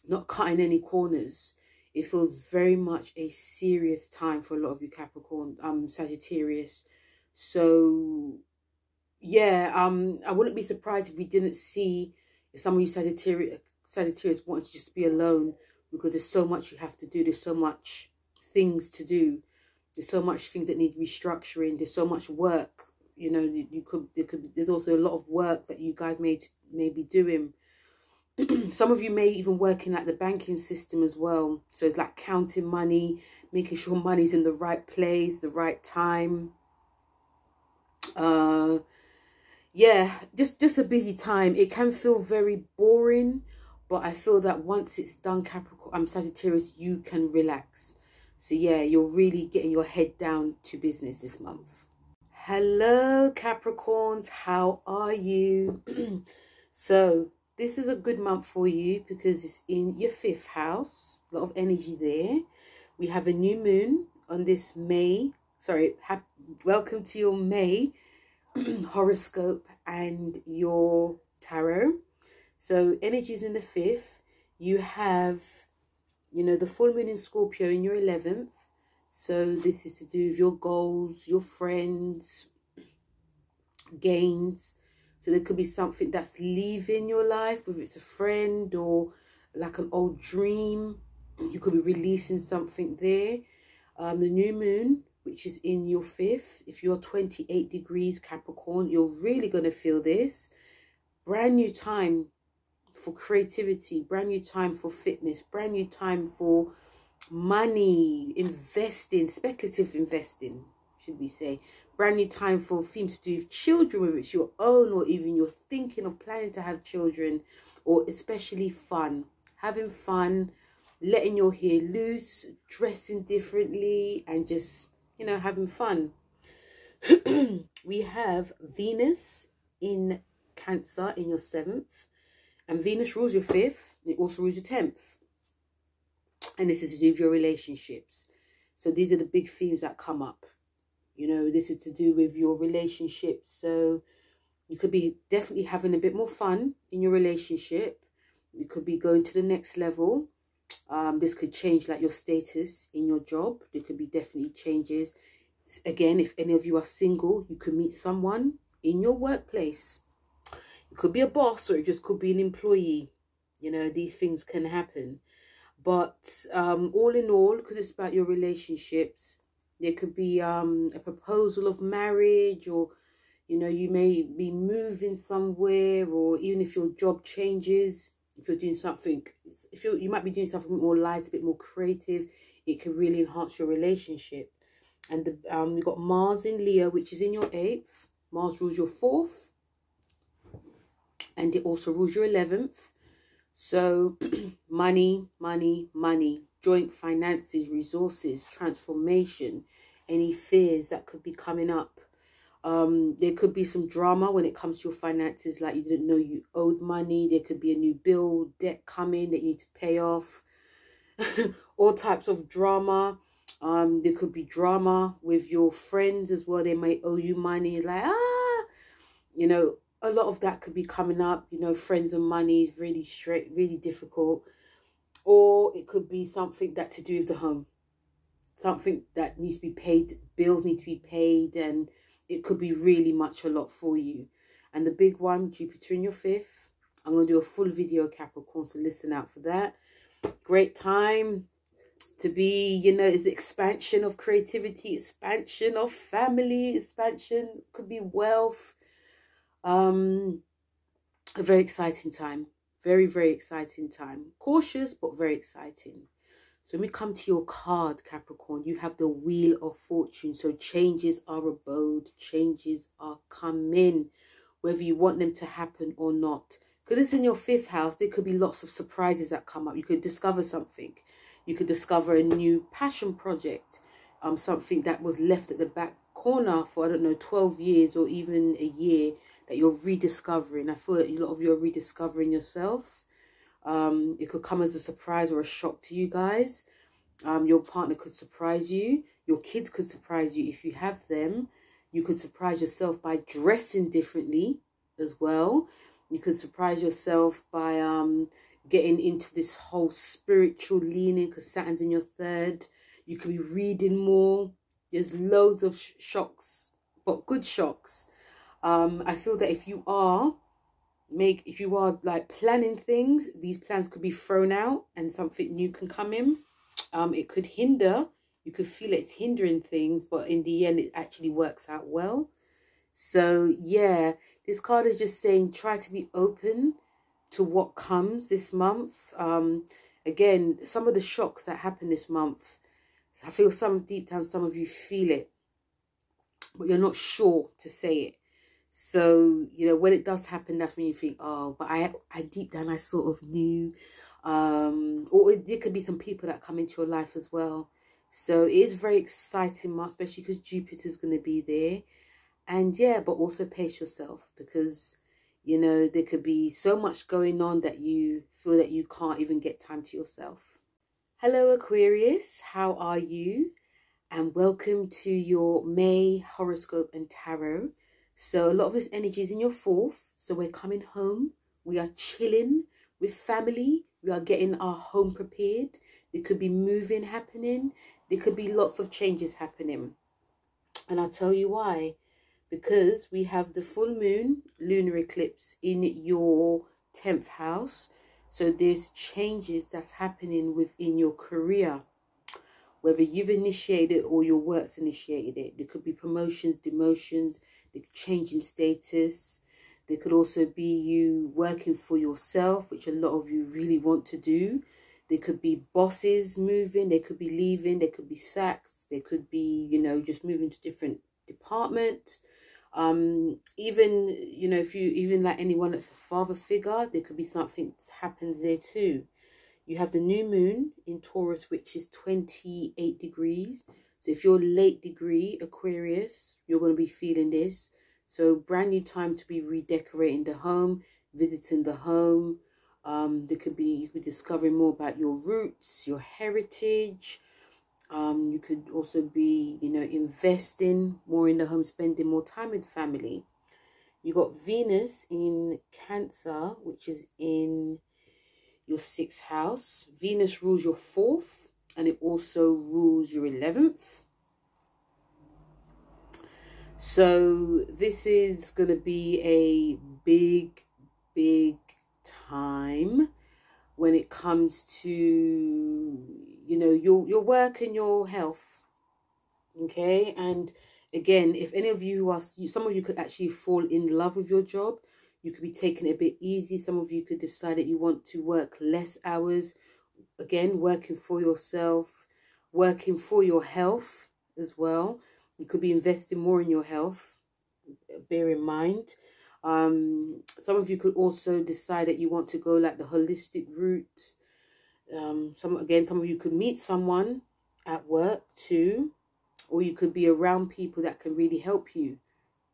not cutting any corners. It feels very much a serious time for a lot of you Capricorn, um, Sagittarius. So, yeah, um, I wouldn't be surprised if we didn't see some of you Sagittarius, Sagittarius wanting to just be alone because there's so much you have to do. There's so much things to do. There's so much things that need restructuring. There's so much work. You know, you, you could there could be there's also a lot of work that you guys may may be doing [clears throat] some of you may even work in like the banking system as well. So it's like counting money, making sure money's in the right place, the right time. Uh, yeah, just just a busy time. It can feel very boring, but I feel that once it's done, Capricorn, I'm Sagittarius, you can relax. So yeah, you're really getting your head down to business this month. Hello, Capricorns. How are you? [clears throat] so this is a good month for you because it's in your fifth house. A lot of energy there. We have a new moon on this May. Sorry, welcome to your May [clears throat] horoscope and your tarot. So energies in the fifth. You have, you know, the full moon in Scorpio in your 11th. So this is to do with your goals, your friends, gains, so there could be something that's leaving your life, whether it's a friend or like an old dream. You could be releasing something there. Um, the new moon, which is in your fifth, if you're 28 degrees Capricorn, you're really going to feel this. Brand new time for creativity, brand new time for fitness, brand new time for money, investing, speculative investing, should we say brand new time for themes to do with children, whether it's your own or even you're thinking of planning to have children, or especially fun. Having fun, letting your hair loose, dressing differently, and just, you know, having fun. [clears throat] we have Venus in Cancer in your seventh, and Venus rules your fifth, it also rules your tenth. And this is to do with your relationships. So these are the big themes that come up. You know, this is to do with your relationships. So you could be definitely having a bit more fun in your relationship. You could be going to the next level. Um, this could change like your status in your job. There could be definitely changes. Again, if any of you are single, you could meet someone in your workplace. Could be a boss or it just could be an employee. You know, these things can happen. But um, all in all, because it's about your relationships, there could be um, a proposal of marriage or, you know, you may be moving somewhere or even if your job changes, if you're doing something, if you you might be doing something more light, a bit more creative, it can really enhance your relationship. And the, um, you've got Mars in Leo, which is in your eighth. Mars rules your fourth. And it also rules your 11th. So [clears throat] money, money, money joint finances, resources, transformation, any fears that could be coming up. Um, there could be some drama when it comes to your finances, like you didn't know you owed money. There could be a new bill, debt coming that you need to pay off. [laughs] All types of drama. Um, there could be drama with your friends as well. They might owe you money. Like, ah, you know, a lot of that could be coming up. You know, friends and money is really straight, really difficult. Or it could be something that to do with the home. Something that needs to be paid bills need to be paid and it could be really much a lot for you. And the big one jupiter in your fifth. I'm going to do a full video capricorn so listen out for that. Great time to be you know is expansion of creativity expansion of family expansion could be wealth um a very exciting time very, very exciting time. Cautious, but very exciting. So when we come to your card, Capricorn, you have the Wheel of Fortune. So changes are abode, changes are coming, whether you want them to happen or not. because it's in your fifth house, there could be lots of surprises that come up. You could discover something. You could discover a new passion project, um, something that was left at the back corner for, I don't know, 12 years or even a year that you're rediscovering. I feel a lot of you are rediscovering yourself. Um, it could come as a surprise or a shock to you guys. Um, your partner could surprise you. Your kids could surprise you if you have them. You could surprise yourself by dressing differently as well. You could surprise yourself by um, getting into this whole spiritual leaning because Saturn's in your third. You could be reading more. There's loads of sh shocks, but good shocks. Um, I feel that if you are make if you are like planning things, these plans could be thrown out and something new can come in. Um, it could hinder. You could feel it's hindering things, but in the end, it actually works out well. So yeah, this card is just saying try to be open to what comes this month. Um, again, some of the shocks that happen this month, I feel some deep down, some of you feel it, but you're not sure to say it. So, you know, when it does happen, that's when you think, oh, but I, I deep down, I sort of knew. Um, or there could be some people that come into your life as well. So it is very exciting, especially because Jupiter's going to be there and yeah but also pace yourself because you know there could be so much going on that you feel that you can't even get time to yourself hello aquarius how are you and welcome to your may horoscope and tarot so a lot of this energy is in your fourth. So we're coming home. We are chilling with family. We are getting our home prepared. There could be moving happening. There could be lots of changes happening. And i'll tell you why. Because we have the full moon lunar eclipse in your 10th house. So there's changes that's happening within your career. Whether you've initiated or your work's initiated it. There could be promotions demotions the changing status. There could also be you working for yourself which a lot of you really want to do. There could be bosses moving. They could be leaving. There could be sacks there could be you know just moving to different departments. Um even you know if you even like anyone that's a father figure there could be something that happens there too. You have the new moon in taurus which is 28 degrees so if you're late degree aquarius you're going to be feeling this so brand new time to be redecorating the home visiting the home um there could be you could be discovering more about your roots your heritage um, you could also be, you know, investing more in the home, spending more time with family. You got Venus in Cancer, which is in your sixth house. Venus rules your fourth, and it also rules your 11th. So this is going to be a big, big time when it comes to you know your your work and your health okay and again if any of you are some of you could actually fall in love with your job you could be taking it a bit easy some of you could decide that you want to work less hours again working for yourself working for your health as well. You could be investing more in your health bear in mind. Um some of you could also decide that you want to go like the holistic route. Um, some again, some of you could meet someone at work too, or you could be around people that can really help you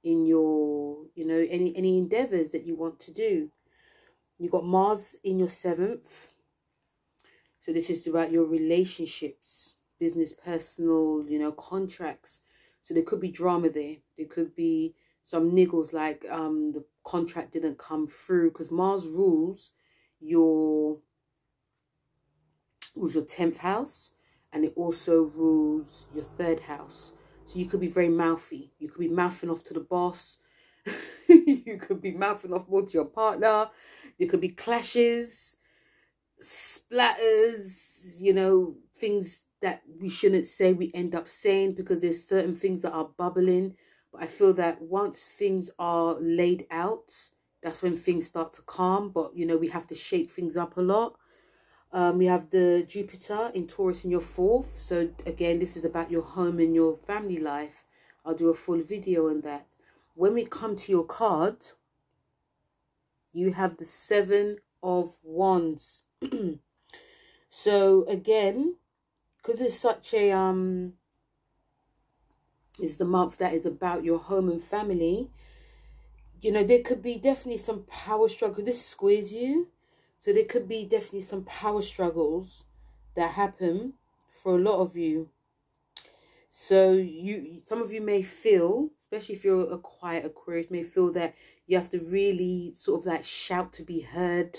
in your, you know, any any endeavors that you want to do. You've got Mars in your seventh, so this is about your relationships, business, personal, you know, contracts. So there could be drama there. There could be some niggles like um the contract didn't come through because Mars rules your rules your 10th house and it also rules your third house. So you could be very mouthy. You could be mouthing off to the boss. [laughs] you could be mouthing off more to your partner. There could be clashes, splatters, you know, things that we shouldn't say we end up saying because there's certain things that are bubbling. But I feel that once things are laid out, that's when things start to calm. But, you know, we have to shake things up a lot. Um, we have the Jupiter in Taurus in your fourth. So again, this is about your home and your family life. I'll do a full video on that. When we come to your card, you have the Seven of Wands. [clears throat] so again, because it's such a um is the month that is about your home and family you know there could be definitely some power struggle this squeeze you. So there could be definitely some power struggles that happen for a lot of you. So you some of you may feel especially if you're a quiet aquarius may feel that you have to really sort of like shout to be heard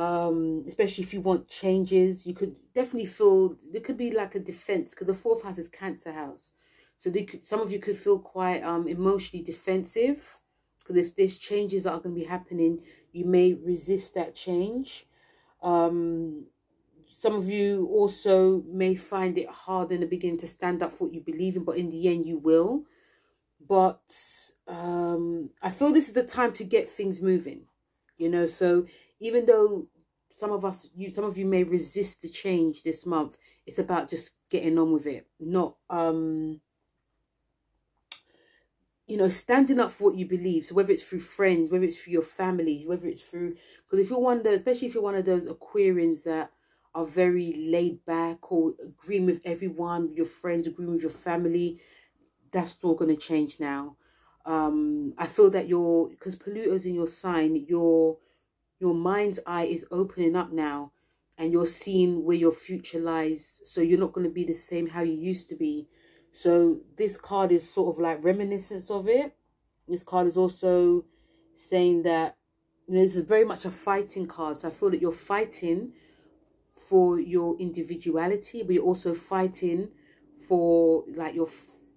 um especially if you want changes you could definitely feel there could be like a defense because the fourth house is cancer house. So they could some of you could feel quite um emotionally defensive because if there's changes that are going to be happening you may resist that change. Um some of you also may find it hard in the beginning to stand up for what you believe in but in the end you will. But um i feel this is the time to get things moving you know? So even though some of us you some of you may resist the change this month it's about just getting on with it. Not um you know standing up for what you believe. So whether it's through friends whether it's through your family whether it's through because if you're one of those especially if you're one of those aquarians that are very laid back or agreeing with everyone your friends agreeing with your family that's all going to change now. Um i feel that you're, because pluto's in your sign your your mind's eye is opening up now and you're seeing where your future lies. So you're not going to be the same how you used to be. So this card is sort of like reminiscence of it. This card is also saying that you know, this is very much a fighting card. So I feel that you're fighting for your individuality, but you're also fighting for like your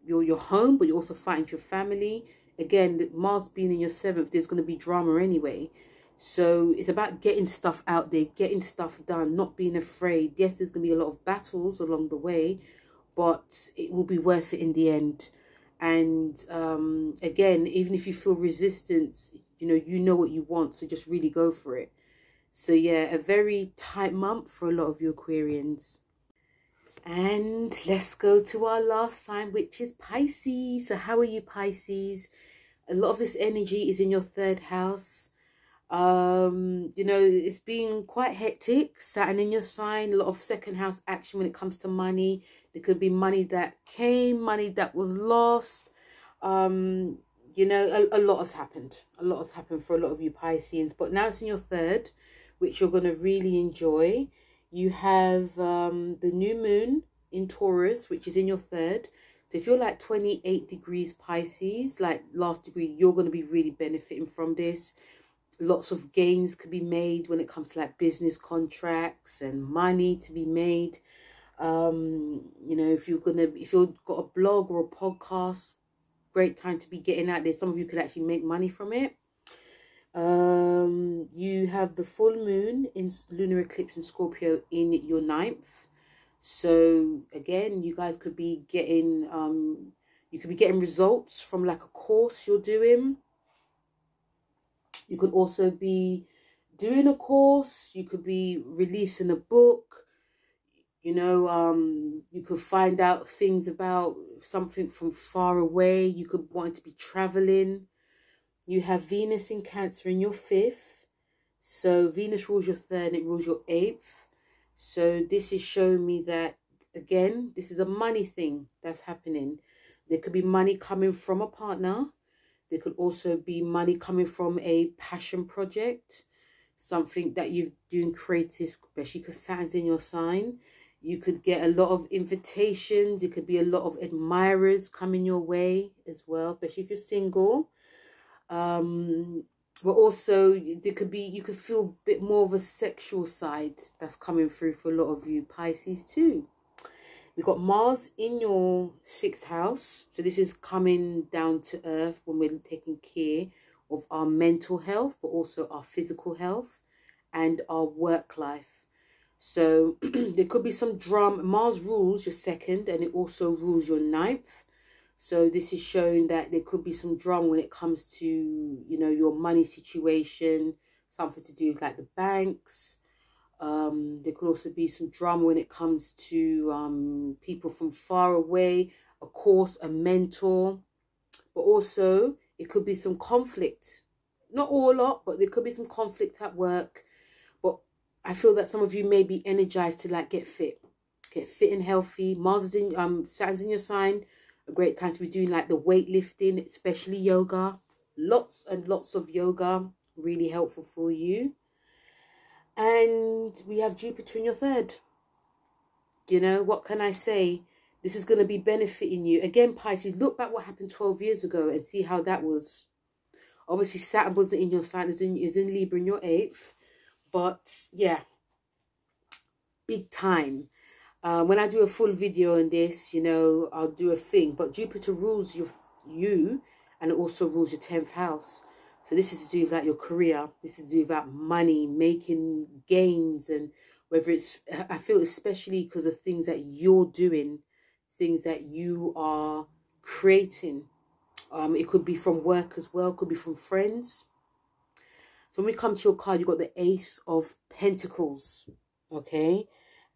your your home, but you're also fighting for your family. Again, Mars being in your seventh, there's going to be drama anyway. So it's about getting stuff out there, getting stuff done, not being afraid. Yes, there's going to be a lot of battles along the way, but it will be worth it in the end. And um, again, even if you feel resistance, you know, you know what you want, so just really go for it. So yeah, a very tight month for a lot of you Aquarians. And let's go to our last sign, which is Pisces. So how are you, Pisces? A lot of this energy is in your third house um you know it's been quite hectic saturn in your sign a lot of second house action when it comes to money. There could be money that came money that was lost. Um you know a, a lot has happened. A lot has happened for a lot of you pisceans. But now it's in your third which you're going to really enjoy. You have um the new moon in taurus which is in your third. So if you're like 28 degrees pisces like last degree you're going to be really benefiting from this lots of gains could be made when it comes to like business contracts and money to be made. Um you know if you're gonna if you've got a blog or a podcast great time to be getting out there. Some of you could actually make money from it. Um you have the full moon in lunar eclipse in scorpio in your ninth. So again you guys could be getting um you could be getting results from like a course you're doing you could also be doing a course. You could be releasing a book. You know, um, you could find out things about something from far away. You could want to be traveling. You have Venus in Cancer in your fifth. So Venus rules your third it rules your eighth. So this is showing me that, again, this is a money thing that's happening. There could be money coming from a partner there could also be money coming from a passion project, something that you're doing creative, especially because Saturn's in your sign. You could get a lot of invitations. It could be a lot of admirers coming your way as well, especially if you're single. Um, but also there could be you could feel a bit more of a sexual side that's coming through for a lot of you Pisces too. We've got Mars in your sixth house. So this is coming down to earth when we're taking care of our mental health, but also our physical health and our work life. So [clears throat] there could be some drama. Mars rules your second and it also rules your ninth. So this is showing that there could be some drama when it comes to, you know, your money situation, something to do with like the banks, um, there could also be some drama when it comes to um, people from far away, of course, a mentor, but also it could be some conflict not all lot, but there could be some conflict at work. But I feel that some of you may be energized to like get fit, get fit and healthy. Mars is in um Saturn's in your sign. A great time to be doing like the weightlifting, especially yoga. Lots and lots of yoga, really helpful for you. And we have Jupiter in your third. You know, what can I say? This is going to be benefiting you. Again, Pisces, look back what happened 12 years ago and see how that was. Obviously, Saturn wasn't in your sign, is in, is in Libra in your eighth. But, yeah, big time. Uh, when I do a full video on this, you know, I'll do a thing. But Jupiter rules your, you and it also rules your 10th house. So this is to do with like your career. This is to do about money, making gains and whether it's, I feel especially because of things that you're doing things that you are creating. Um, it could be from work as well, could be from friends. So when we come to your card, you've got the Ace of Pentacles, okay?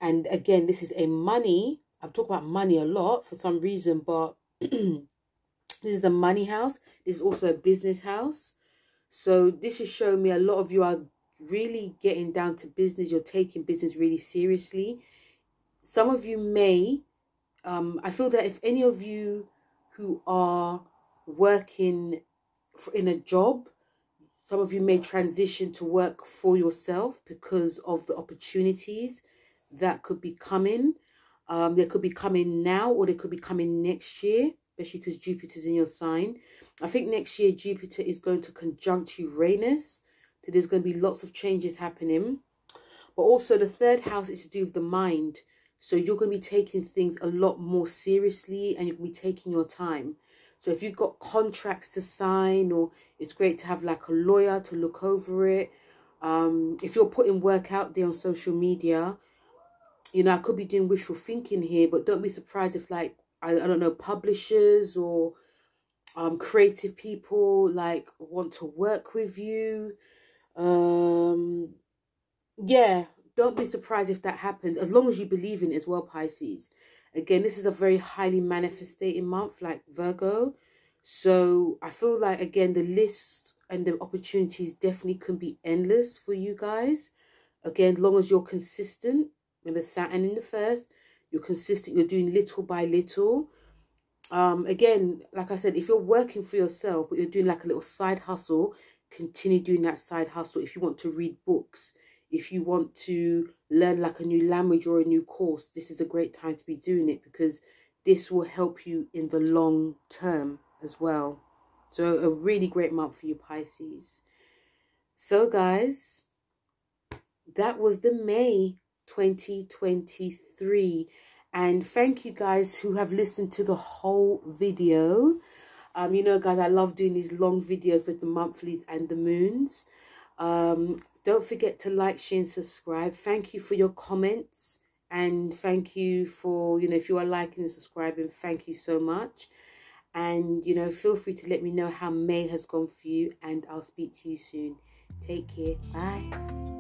And again, this is a money. I've talked about money a lot for some reason, but [clears throat] this is a money house. This is also a business house. So this is showing me a lot of you are really getting down to business. You're taking business really seriously. Some of you may um, I feel that if any of you who are working in a job, some of you may transition to work for yourself because of the opportunities that could be coming. Um, they could be coming now or they could be coming next year, especially because Jupiter's in your sign. I think next year Jupiter is going to conjunct Uranus. So there's going to be lots of changes happening. But also the third house is to do with the mind. So you're going to be taking things a lot more seriously and you're going to be taking your time. So if you've got contracts to sign or it's great to have like a lawyer to look over it. Um, if you're putting work out there on social media, you know, I could be doing wishful thinking here, but don't be surprised if like, I, I don't know, publishers or um, creative people like want to work with you. Um, yeah, don't be surprised if that happens, as long as you believe in it as well, Pisces. Again, this is a very highly manifesting month, like Virgo. So I feel like, again, the list and the opportunities definitely can be endless for you guys. Again, as long as you're consistent. Remember, Saturn in the first. You're consistent. You're doing little by little. Um, again, like I said, if you're working for yourself, but you're doing like a little side hustle, continue doing that side hustle. If you want to read books, if you want to learn like a new language or a new course, this is a great time to be doing it because this will help you in the long term as well. So a really great month for you Pisces. So guys, that was the May 2023 and thank you guys who have listened to the whole video. Um, you know guys, I love doing these long videos with the monthlies and the moons. Um, don't forget to like, share and subscribe. Thank you for your comments. And thank you for, you know, if you are liking and subscribing, thank you so much. And, you know, feel free to let me know how May has gone for you. And I'll speak to you soon. Take care. Bye.